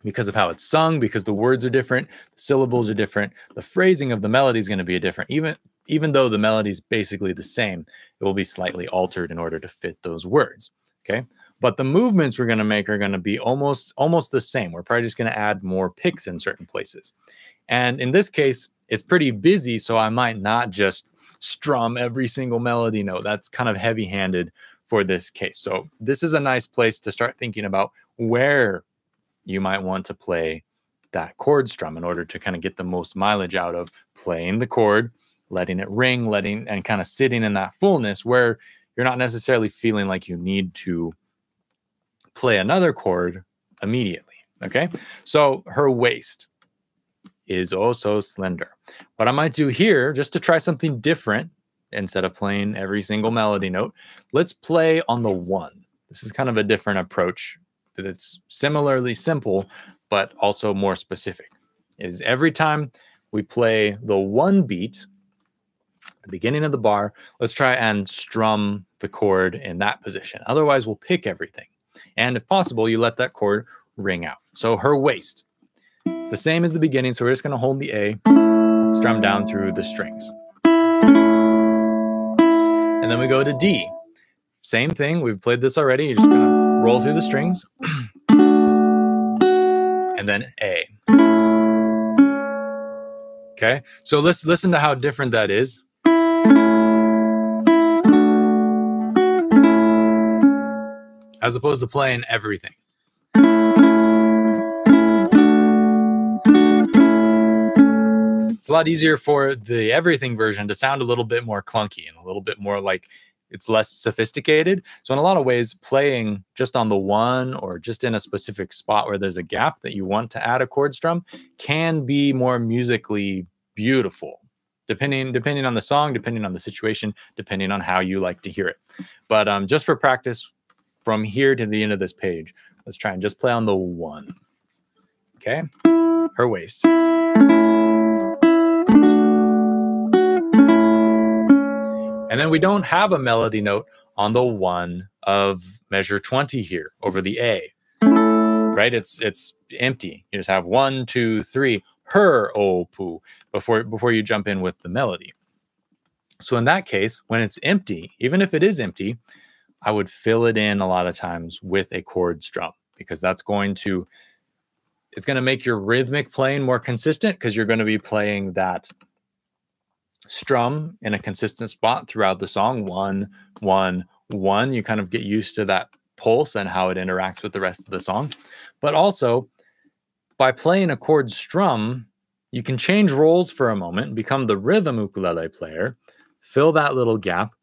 because of how it's sung because the words are different the syllables are different the phrasing of the melody is going to be a different. Even even though the melody is basically the same it will be slightly altered in order to fit those words okay? But the movements we're going to make are going to be almost almost the same. We're probably just going to add more picks in certain places. And in this case it's pretty busy so i might not just strum every single melody note. That's kind of heavy handed for this case. So, this is a nice place to start thinking about where you might want to play that chord strum in order to kind of get the most mileage out of playing the chord, letting it ring, letting and kind of sitting in that fullness where you're not necessarily feeling like you need to play another chord immediately. Okay. So, her waist is oh so slender. What I might do here, just to try something different, instead of playing every single melody note, let's play on the one. This is kind of a different approach that's similarly simple, but also more specific. Is every time we play the one beat, the beginning of the bar, let's try and strum the chord in that position. Otherwise, we'll pick everything. And if possible, you let that chord ring out. So her waist, it's the same as the beginning, so we're just going to hold the A, strum down through the strings. And then we go to D. Same thing, we've played this already. You're just going to roll through the strings. and then A. Okay, so let's listen to how different that is. As opposed to playing everything. It's a lot easier for the everything version to sound a little bit more clunky and a little bit more like it's less sophisticated. So in a lot of ways, playing just on the one or just in a specific spot where there's a gap that you want to add a chord strum can be more musically beautiful. Depending depending on the song, depending on the situation, depending on how you like to hear it. But um, just for practice, from here to the end of this page, let's try and just play on the one. Okay, her waist. And then we don't have a melody note on the one of measure 20 here over the A, right? It's it's empty. You just have one, two, three, her oh poo before before you jump in with the melody. So in that case, when it's empty, even if it is empty, I would fill it in a lot of times with a chord strum because that's going to it's going to make your rhythmic playing more consistent because you're going to be playing that strum in a consistent spot throughout the song. One one one you kind of get used to that pulse and how it interacts with the rest of the song. But also by playing a chord strum you can change roles for a moment, become the rhythm ukulele player, fill that little gap,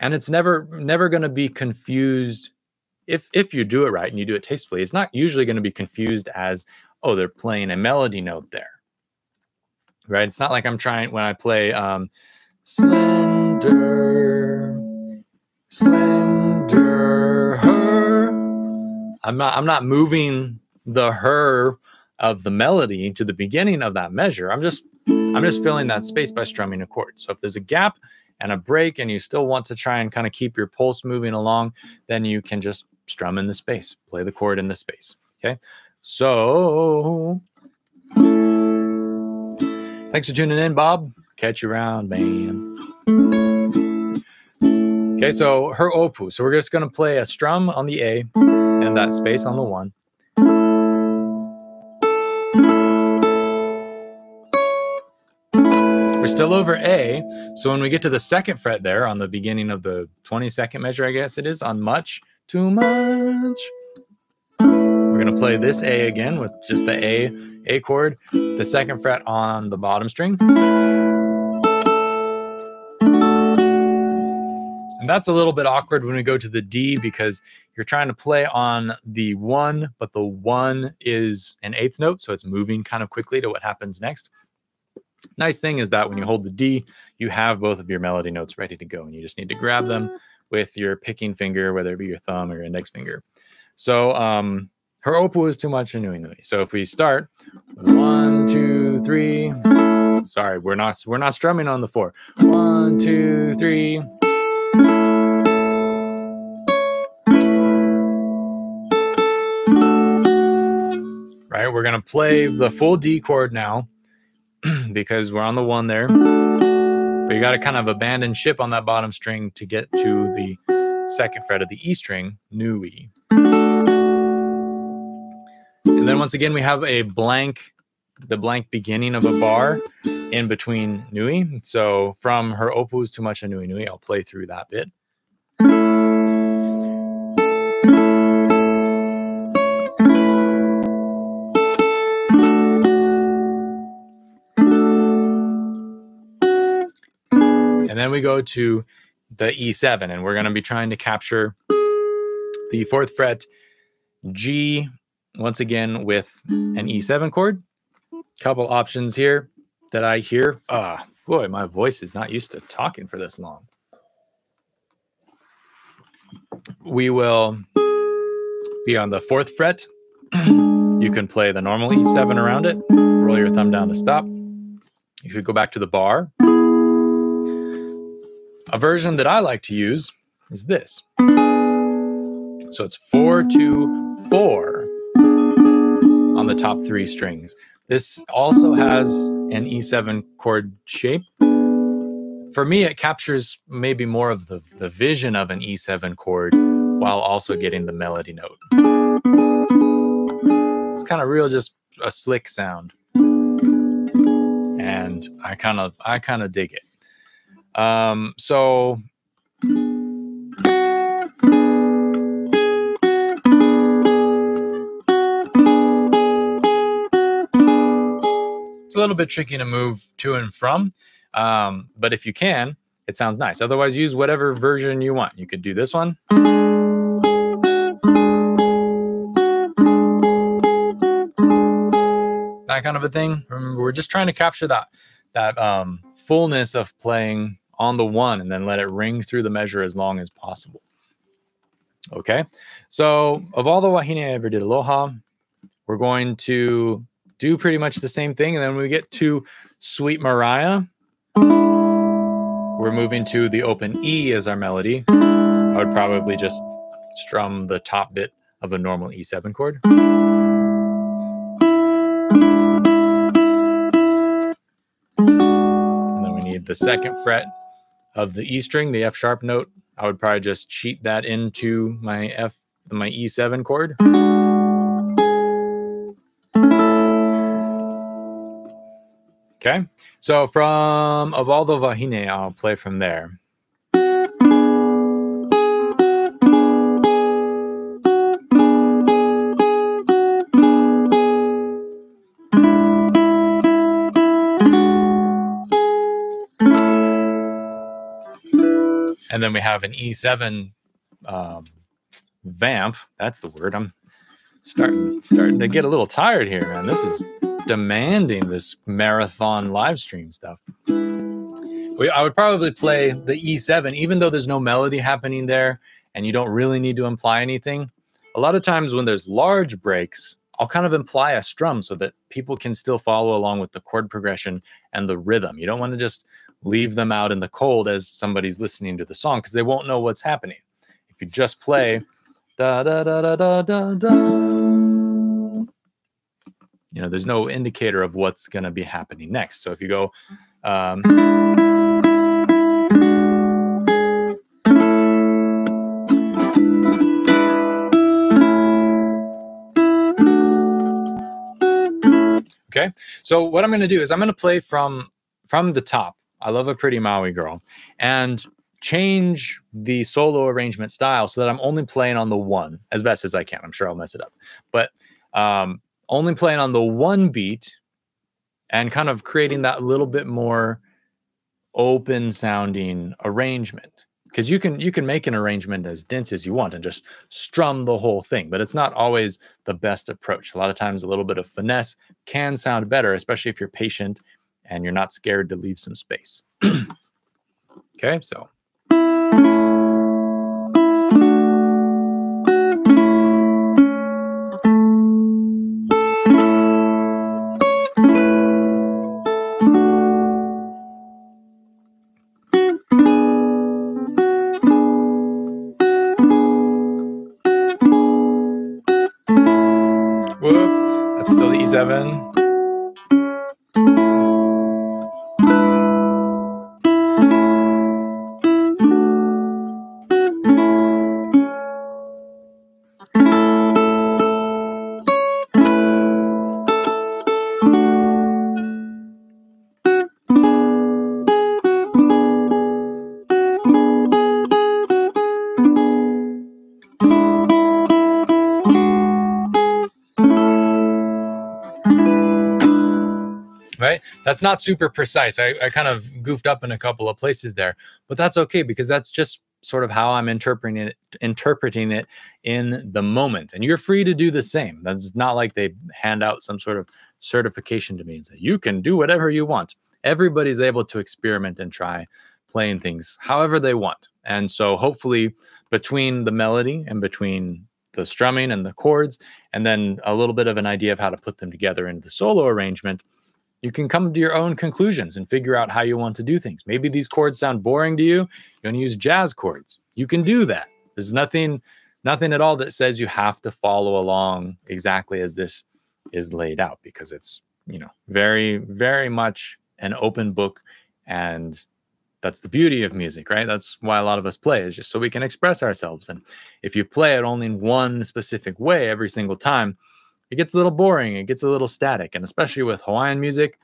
and it's never never going to be confused. If if you do it right and you do it tastefully. It's not usually going to be confused as oh they're playing a melody note there, right? It's not like I'm trying when I play um, slender, slender her. I'm not I'm not moving the her of the melody to the beginning of that measure. I'm just I'm just filling that space by strumming a chord. So if there's a gap and a break and you still want to try and kind of keep your pulse moving along, then you can just strum in the space, play the chord in the space. Okay. So thanks for tuning in, Bob. Catch you around, man. Okay, so her opu. So we're just going to play a strum on the A and that space on the one. We're still over A. So when we get to the second fret there on the beginning of the 22nd measure, I guess it is on much, too much. We're going to play this A again with just the A, A chord, the second fret on the bottom string. And that's a little bit awkward when we go to the D because you're trying to play on the one, but the one is an eighth note. So it's moving kind of quickly to what happens next. Nice thing is that when you hold the D, you have both of your melody notes ready to go, and you just need to grab them with your picking finger, whether it be your thumb or your index finger. So um, her opu is too much annoying to me. So if we start one, two, three. Sorry, we're not we're not strumming on the four. One, two, three. Right, we're gonna play the full D chord now because we're on the one there. But you got to kind of abandon ship on that bottom string to get to the second fret of the E string, new E. And then once again, we have a blank, the blank beginning of a bar in between Nui. So from her opus too much a Nui Nui, I'll play through that bit. And then we go to the E7, and we're going to be trying to capture the fourth fret G once again with an E7 chord. Couple options here that I hear. Ah, boy, my voice is not used to talking for this long. We will be on the fourth fret. you can play the normal E7 around it, roll your thumb down to stop. You could go back to the bar a version that I like to use is this. So it's four, two, four the top three strings. This also has an E7 chord shape. For me, it captures maybe more of the, the vision of an E7 chord while also getting the melody note. It's kind of real, just a slick sound. And I kind of I kind of dig it. Um, so a little bit tricky to move to and from, um, but if you can, it sounds nice. Otherwise, use whatever version you want. You could do this one. That kind of a thing. Remember, we're just trying to capture that that um, fullness of playing on the one and then let it ring through the measure as long as possible. Okay, so of all the wahine I ever did aloha, we're going to do pretty much the same thing. And then when we get to Sweet Mariah, we're moving to the open E as our melody. I would probably just strum the top bit of a normal E7 chord. And then we need the second fret of the E string, the F sharp note, I would probably just cheat that into my F, my E7 chord. Okay. So from of all the wahine, I'll play from there. And then we have an E7 um, vamp. That's the word. I'm starting starting to get a little tired here, man. This is demanding this marathon live stream stuff. We, I would probably play the E7, even though there's no melody happening there, and you don't really need to imply anything. A lot of times when there's large breaks, I'll kind of imply a strum so that people can still follow along with the chord progression and the rhythm. You don't want to just leave them out in the cold as somebody's listening to the song because they won't know what's happening. If you just play da da da da da da da, you know, there's no indicator of what's going to be happening next. So if you go, um, Okay. So what I'm going to do is I'm going to play from from the top. I love a pretty Maui girl and change the solo arrangement style so that I'm only playing on the one as best as I can. I'm sure I'll mess it up, but um, only playing on the one beat and kind of creating that little bit more open sounding arrangement. Because you can you can make an arrangement as dense as you want and just strum the whole thing but it's not always the best approach. A lot of times a little bit of finesse can sound better especially if you're patient and you're not scared to leave some space. Okay so seven. That's not super precise. I, I kind of goofed up in a couple of places there, but that's okay because that's just sort of how I'm interpreting it, interpreting it in the moment. And you're free to do the same. That's not like they hand out some sort of certification to me and say you can do whatever you want. Everybody's able to experiment and try playing things however they want. And so hopefully between the melody and between the strumming and the chords and then a little bit of an idea of how to put them together into the solo arrangement, you can come to your own conclusions and figure out how you want to do things. Maybe these chords sound boring to you. You're going to use jazz chords. You can do that. There's nothing, nothing at all that says you have to follow along exactly as this is laid out because it's, you know, very, very much an open book. And that's the beauty of music, right? That's why a lot of us play is just so we can express ourselves. And if you play it only in one specific way every single time, it gets a little boring. It gets a little static. And especially with Hawaiian music,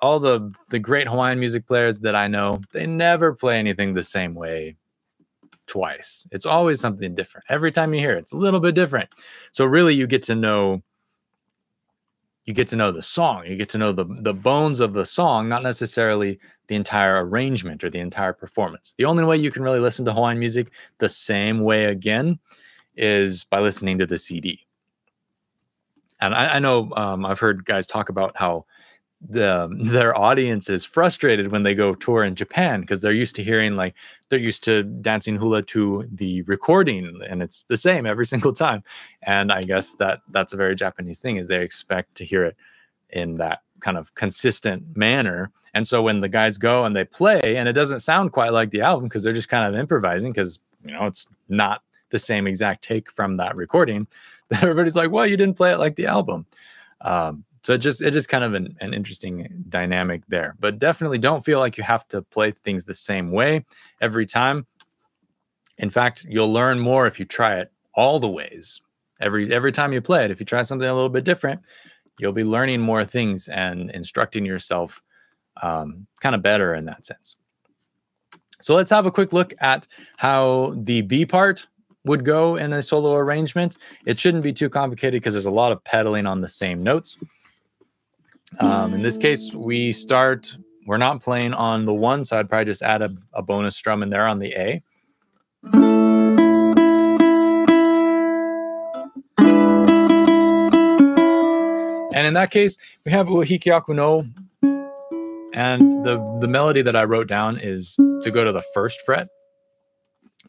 all the the great Hawaiian music players that I know, they never play anything the same way twice. It's always something different. Every time you hear it, it's a little bit different. So really you get to know you get to know the song. You get to know the the bones of the song, not necessarily the entire arrangement or the entire performance. The only way you can really listen to Hawaiian music the same way again is by listening to the CD and I, I know um, I've heard guys talk about how the their audience is frustrated when they go tour in Japan because they're used to hearing like they're used to dancing hula to the recording and it's the same every single time. And I guess that that's a very Japanese thing is they expect to hear it in that kind of consistent manner. And so when the guys go and they play and it doesn't sound quite like the album because they're just kind of improvising because you know it's not the same exact take from that recording everybody's like, well, you didn't play it like the album. Um, so it just it just kind of an, an interesting dynamic there. But definitely don't feel like you have to play things the same way every time. In fact, you'll learn more if you try it all the ways. Every every time you play it, if you try something a little bit different, you'll be learning more things and instructing yourself um, kind of better in that sense. So let's have a quick look at how the B part would go in a solo arrangement. It shouldn't be too complicated because there's a lot of pedaling on the same notes. Um, in this case, we start we're not playing on the one, so I'd probably just add a, a bonus strum in there on the A. And in that case, we have Ua hikiaku no. And the, the melody that I wrote down is to go to the first fret.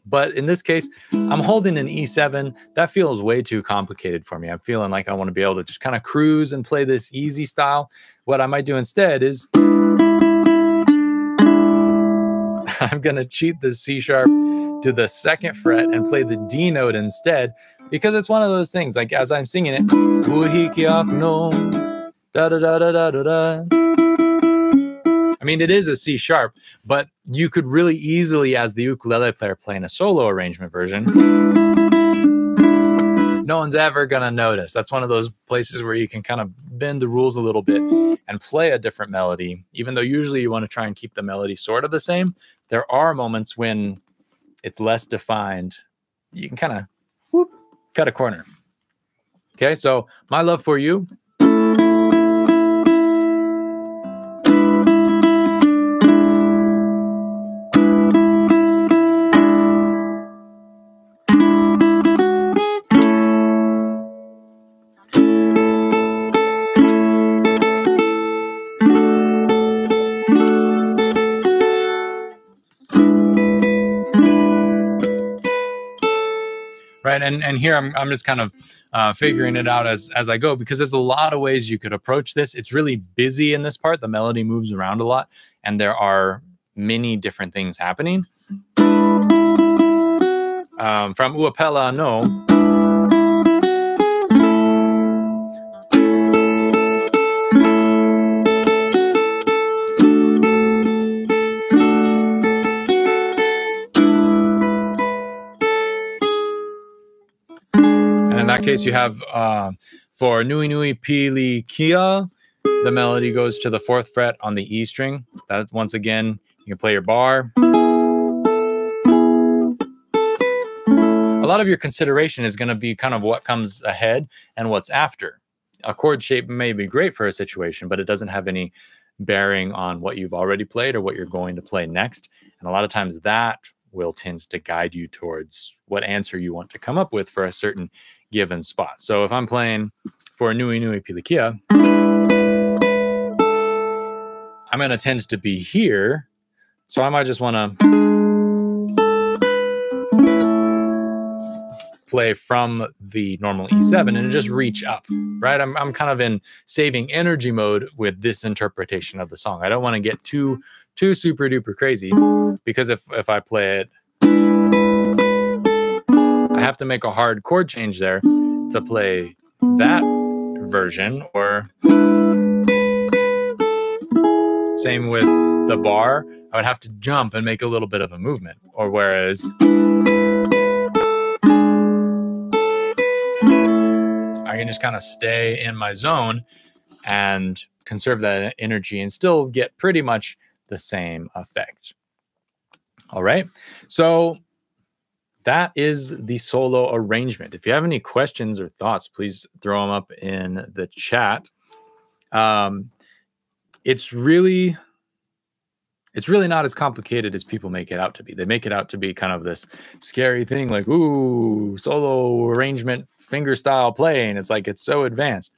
But in this case, I'm holding an E7. That feels way too complicated for me. I'm feeling like I want to be able to just kind of cruise and play this easy style. What I might do instead is I'm going to cheat the C sharp to the second fret and play the D note instead because it's one of those things like as I'm singing it, da da da da da da. I mean, it is a C sharp, but you could really easily, as the ukulele player playing a solo arrangement version, no one's ever going to notice. That's one of those places where you can kind of bend the rules a little bit and play a different melody, even though usually you want to try and keep the melody sort of the same. There are moments when it's less defined. You can kind of whoop, cut a corner. Okay, so my love for you and and here i'm, I'm just kind of uh, figuring it out as as i go because there's a lot of ways you could approach this. It's really busy in this part. The melody moves around a lot and there are many different things happening. Um, from uapela no that case, you have uh, for Nui Nui Pilikia, the melody goes to the fourth fret on the E string. That once again, you can play your bar. A lot of your consideration is going to be kind of what comes ahead and what's after. A chord shape may be great for a situation, but it doesn't have any bearing on what you've already played or what you're going to play next. And a lot of times that will tend to guide you towards what answer you want to come up with for a certain given spot. So if I'm playing for a Nui Nui Pilikia, I'm going to tend to be here. So I might just want to play from the normal E7 and just reach up, right? I'm, I'm kind of in saving energy mode with this interpretation of the song. I don't want to get too, too super duper crazy because if, if I play it I have to make a hard chord change there to play that version or same with the bar I would have to jump and make a little bit of a movement or whereas I can just kind of stay in my zone and conserve that energy and still get pretty much the same effect. All right. So that is the solo arrangement. If you have any questions or thoughts, please throw them up in the chat. Um, it's really it's really not as complicated as people make it out to be. They make it out to be kind of this scary thing, like ooh, solo arrangement, finger style playing. It's like it's so advanced.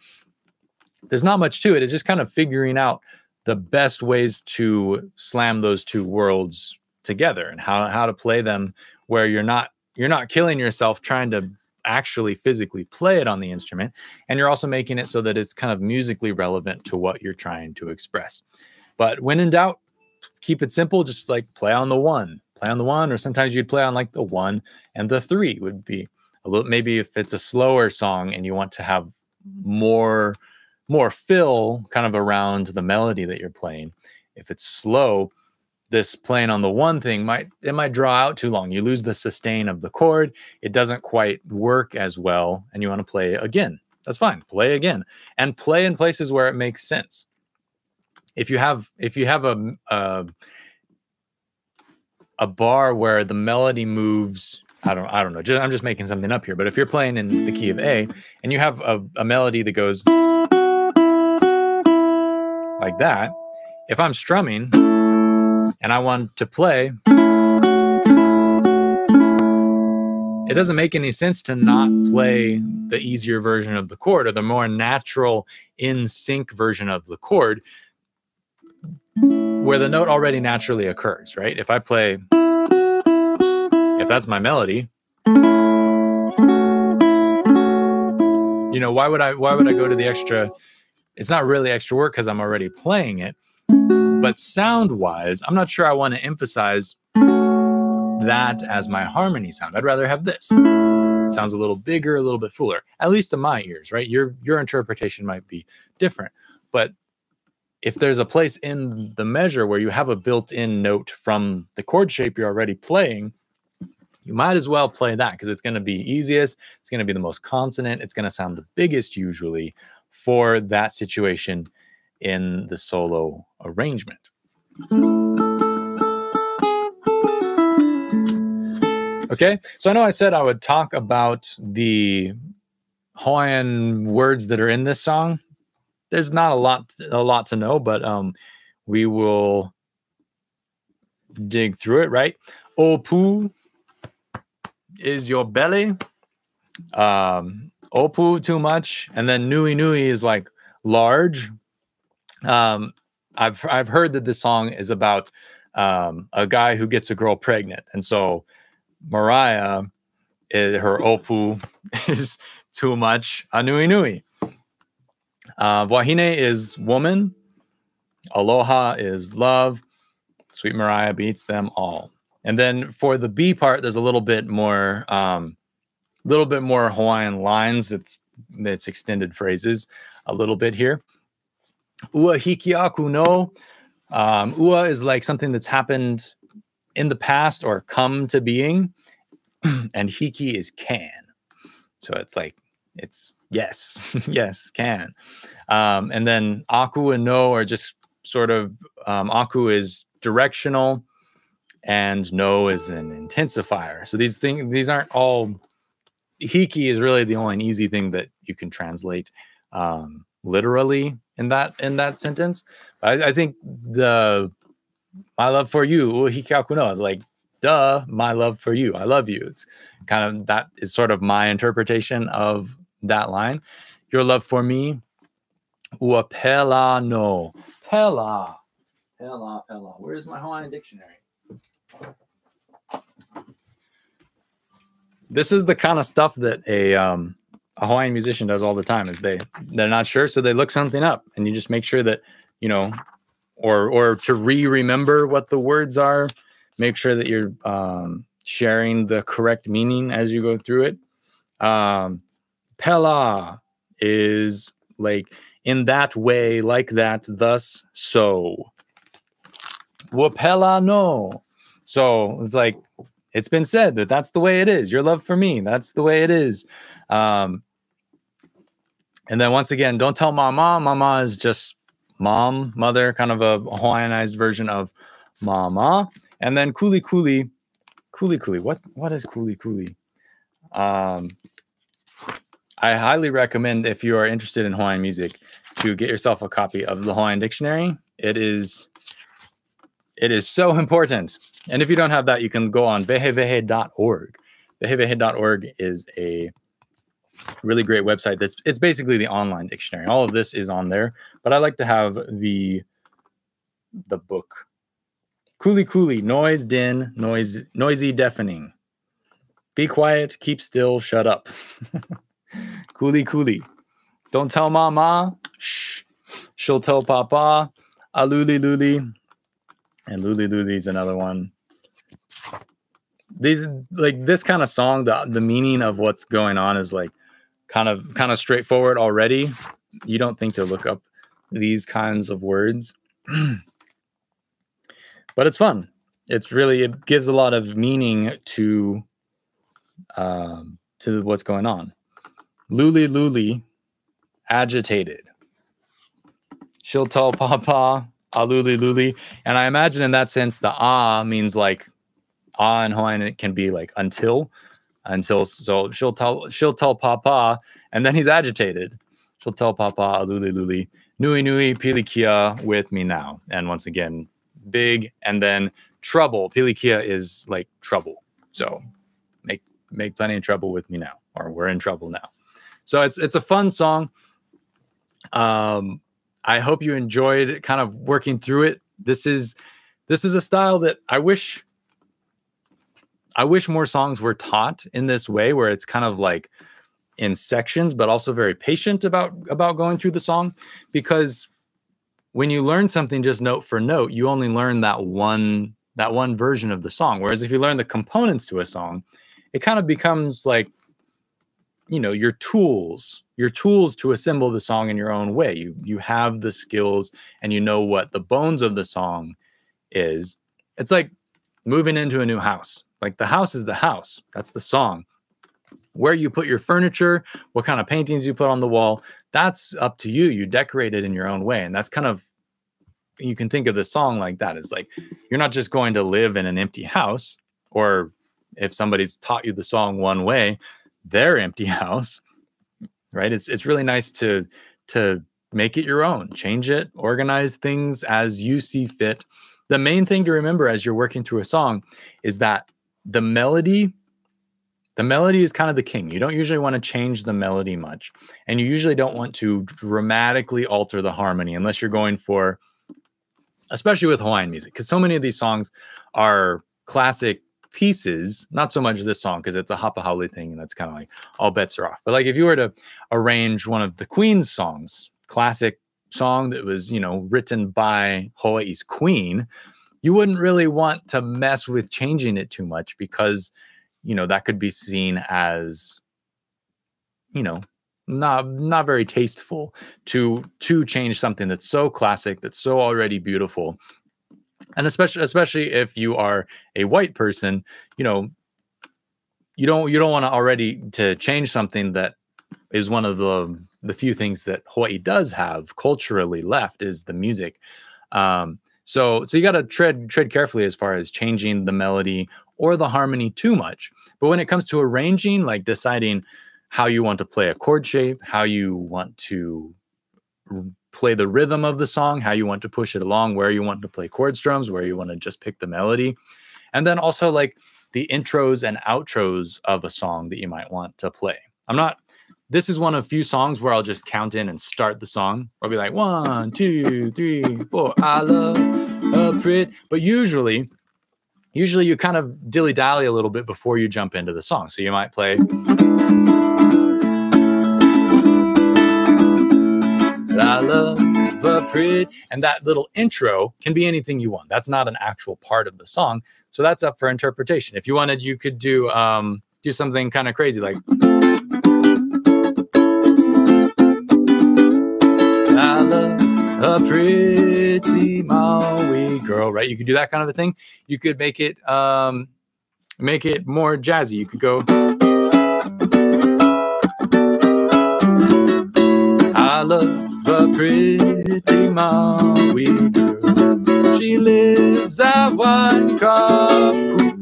There's not much to it. It's just kind of figuring out the best ways to slam those two worlds together and how how to play them where you're not you're not killing yourself trying to actually physically play it on the instrument and you're also making it so that it's kind of musically relevant to what you're trying to express. But when in doubt keep it simple just like play on the one play on the one or sometimes you'd play on like the one and the three would be a little maybe if it's a slower song and you want to have more more fill kind of around the melody that you're playing. If it's slow this playing on the one thing might it might draw out too long. You lose the sustain of the chord. It doesn't quite work as well, and you want to play again. That's fine. Play again and play in places where it makes sense. If you have if you have a a, a bar where the melody moves I don't I don't know. Just, I'm just making something up here. But if you're playing in the key of A and you have a, a melody that goes like that, if I'm strumming and I want to play, it doesn't make any sense to not play the easier version of the chord or the more natural in sync version of the chord where the note already naturally occurs, right? If I play, if that's my melody, you know, why would I why would I go to the extra it's not really extra work because I'm already playing it. Mm-hmm. But sound wise, I'm not sure I want to emphasize that as my harmony sound. I'd rather have this. It sounds a little bigger, a little bit fuller, at least to my ears, right? Your your interpretation might be different. But if there's a place in the measure where you have a built-in note from the chord shape you're already playing, you might as well play that because it's going to be easiest. It's going to be the most consonant. It's going to sound the biggest usually for that situation in the solo arrangement. Okay, so I know I said I would talk about the Hawaiian words that are in this song. There's not a lot, a lot to know, but um, we will dig through it. Right, opu is your belly. Um, opu too much, and then nui nui is like large. Um, I've I've heard that this song is about um, a guy who gets a girl pregnant, and so Mariah, is, her opu is too much. A nui nui. Uh, Wahine is woman. Aloha is love. Sweet Mariah beats them all. And then for the B part, there's a little bit more, um, little bit more Hawaiian lines. It's it's extended phrases a little bit here. Ua hikiaku no. Um, ua is like something that's happened in the past or come to being, and hiki is can. So it's like it's yes, yes, can. Um, and then aku and no are just sort of um, aku is directional and no is an intensifier. So these things these aren't all hiki is really the only easy thing that you can translate um, literally in that in that sentence. I, I think the my love for you, hikiaku no, is like duh, my love for you. I love you. It's kind of that is sort of my interpretation of that line. Your love for me, uapela no. Pela. Pela, pela. Where's my Hawaiian dictionary? This is the kind of stuff that a um, a Hawaiian musician does all the time. Is they they're not sure, so they look something up, and you just make sure that you know, or or to re-remember what the words are. Make sure that you're um, sharing the correct meaning as you go through it. Um, Pela is like in that way, like that, thus, so. Uapela no so it's like it's been said that that's the way it is. Your love for me, that's the way it is. Um, and then once again, don't tell mama. Mama is just mom, mother, kind of a Hawaiianized version of mama. And then kuli kuli, kuli kuli. What what is kuli kuli? Um, I highly recommend if you are interested in Hawaiian music to get yourself a copy of the Hawaiian Dictionary. It is it is so important. And if you don't have that, you can go on wehewehe.org. Wehewehe.org is a really great website that's it's basically the online dictionary. All of this is on there, but I like to have the the book. Kuli kuli, noise, din, noise, noisy, deafening. Be quiet, keep still, shut up. kuli kuli. Don't tell mama. Shh. She'll tell papa. Ah, Aluli luli and Luli luli is another one. These like this kind of song, the the meaning of what's going on is like kind of kind of straightforward already. You don't think to look up these kinds of words. but it's fun. It's really it gives a lot of meaning to um to what's going on. Luli Luli agitated. She'll tell Papa aluli luli. And I imagine in that sense, the ah means like ah in Hawaiian, it can be like until, until. So she'll tell she'll tell Papa, and then he's agitated. She'll tell Papa Luli luli. Nui Nui Pilikia with me now. And once again, big. And then trouble. Pilikia is like trouble. So make make plenty of trouble with me now, or we're in trouble now. So it's it's a fun song. Um, I hope you enjoyed kind of working through it. This is this is a style that I wish I wish more songs were taught in this way where it's kind of like in sections but also very patient about about going through the song. Because when you learn something just note for note you only learn that one that one version of the song. Whereas if you learn the components to a song it kind of becomes like you know your tools your tools to assemble the song in your own way. You you have the skills and you know what the bones of the song is. It's like moving into a new house like the house is the house. That's the song. Where you put your furniture what kind of paintings you put on the wall that's up to you. You decorate it in your own way. And that's kind of you can think of the song like that. It's like you're not just going to live in an empty house or if somebody's taught you the song one way their empty house right? It's it's really nice to to make it your own change it organize things as you see fit. The main thing to remember as you're working through a song is that the melody the melody is kind of the king you don't usually want to change the melody much and you usually don't want to dramatically alter the harmony unless you're going for especially with hawaiian music because so many of these songs are classic pieces, not so much this song because it's a Hapa Haole thing and that's kind of like all bets are off. But like if you were to arrange one of the Queen's songs, classic song that was, you know, written by Hawaii's queen, you wouldn't really want to mess with changing it too much because, you know, that could be seen as, you know, not not very tasteful to to change something that's so classic that's so already beautiful. And especially especially if you are a white person you know you don't you don't want to already to change something that is one of the the few things that hawaii does have culturally left is the music. Um so so you got to tread tread carefully as far as changing the melody or the harmony too much but when it comes to arranging like deciding how you want to play a chord shape how you want to play the rhythm of the song, how you want to push it along, where you want to play chord strums, where you want to just pick the melody. And then also like the intros and outros of a song that you might want to play. I'm not this is one of a few songs where I'll just count in and start the song. I'll be like one, two, three, four. I love a prit. But usually, usually you kind of dilly dally a little bit before you jump into the song. So you might play. I love a pretty. And that little intro can be anything you want. That's not an actual part of the song. So that's up for interpretation. If you wanted, you could do um, do something kind of crazy like a pretty Maui girl, right? You could do that kind of a thing. You could make it um, make it more jazzy. You could go I love a pretty Maui girl. She lives at Waikapu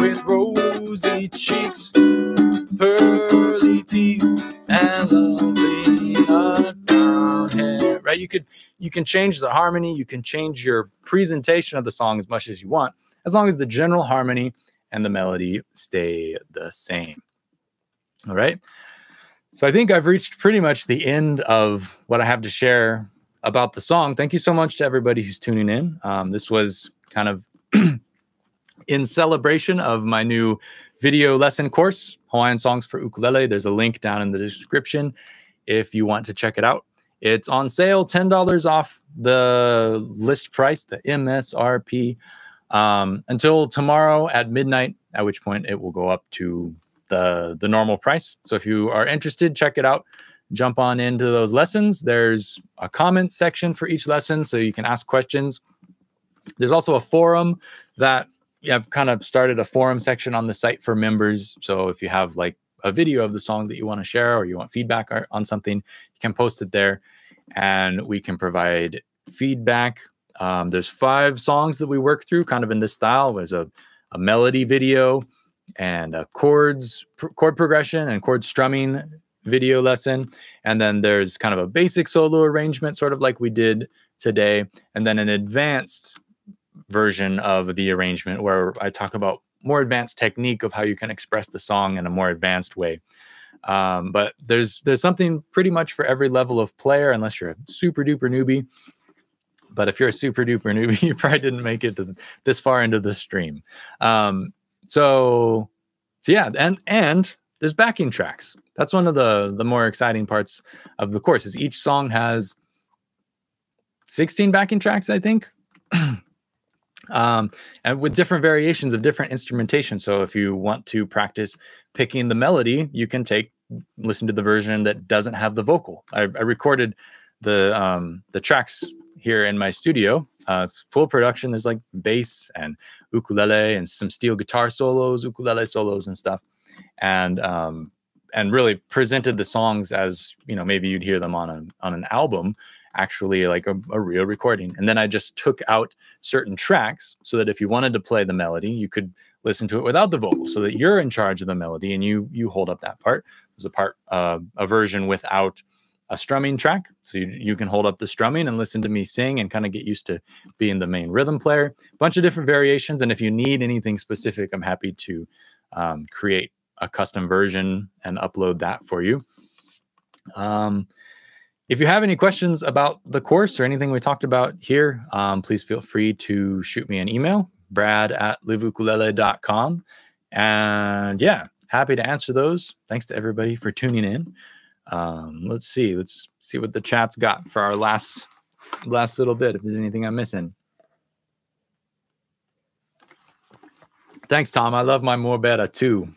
with rosy cheeks, pearly teeth, and hair. Right? You could you can change the harmony, you can change your presentation of the song as much as you want, as long as the general harmony and the melody stay the same. All right. So I think I've reached pretty much the end of what I have to share about the song. Thank you so much to everybody who's tuning in. Um, this was kind of in celebration of my new video lesson course, Hawaiian Songs for Ukulele. There's a link down in the description if you want to check it out. It's on sale, $10 off the list price, the MSRP, um, until tomorrow at midnight, at which point it will go up to the the normal price. So if you are interested, check it out. Jump on into those lessons. There's a comment section for each lesson, so you can ask questions. There's also a forum that I've kind of started a forum section on the site for members. So if you have like a video of the song that you want to share or you want feedback on something, you can post it there, and we can provide feedback. Um, there's five songs that we work through, kind of in this style. There's a a melody video, and a chords, pr- chord progression, and chord strumming video lesson. And then there's kind of a basic solo arrangement, sort of like we did today. And then an advanced version of the arrangement where I talk about more advanced technique of how you can express the song in a more advanced way. Um, but there's there's something pretty much for every level of player, unless you're a super duper newbie. But if you're a super duper newbie, you probably didn't make it to this far into the stream. Um, so, so yeah, and and there's backing tracks. That's one of the the more exciting parts of the course. Is each song has 16 backing tracks, I think. um, and with different variations of different instrumentation. So if you want to practice picking the melody, you can take listen to the version that doesn't have the vocal. I, I recorded the um, the tracks here in my studio. Uh, it's full production. There's like bass and ukulele and some steel guitar solos, ukulele solos and stuff, and um, and really presented the songs as you know maybe you'd hear them on a on an album actually like a, a, real recording. And then I just took out certain tracks so that if you wanted to play the melody, you could listen to it without the vocal, so that you're in charge of the melody and you you hold up that part. There's a part uh, a version without a strumming track, so you you can hold up the strumming and listen to me sing and kind of get used to being the main rhythm player. A bunch of different variations, and if you need anything specific, I'm happy to um, create a custom version and upload that for you. Um, if you have any questions about the course or anything we talked about here, um, please feel free to shoot me an email, brad at liveukulele.com. And yeah, happy to answer those. Thanks to everybody for tuning in. Um, let's see. Let's see what the chat's got for our last last little bit. If there's anything I'm missing. Thanks, Tom. I love my more better too.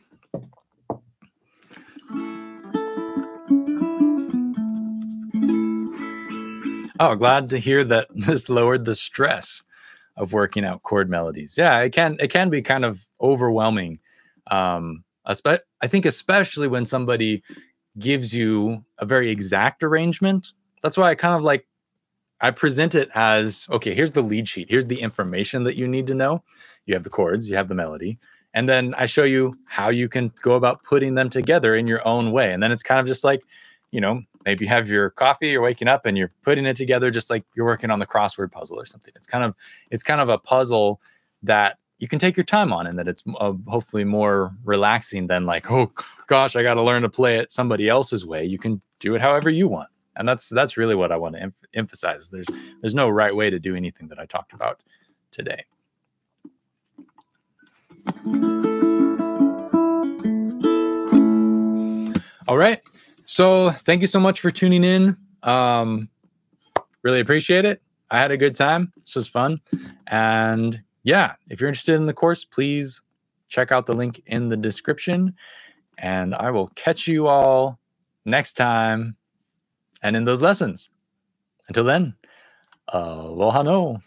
Oh, glad to hear that this lowered the stress of working out chord melodies. Yeah, it can it can be kind of overwhelming. Um, I think especially when somebody gives you a very exact arrangement. That's why I kind of like I present it as okay, here's the lead sheet. Here's the information that you need to know. You have the chords, you have the melody, and then I show you how you can go about putting them together in your own way. And then it's kind of just like, you know, maybe you have your coffee you're waking up and you're putting it together just like you're working on the crossword puzzle or something. It's kind of it's kind of a puzzle that you can take your time on and that it's uh, hopefully more relaxing than like oh gosh i got to learn to play it somebody else's way. You can do it however you want. And that's that's really what i want to em- emphasize. There's there's no right way to do anything that i talked about today. All right so thank you so much for tuning in. Um, really appreciate it. I had a good time. This was fun. And yeah, if you're interested in the course, please check out the link in the description. And I will catch you all next time and in those lessons. Until then, aloha no.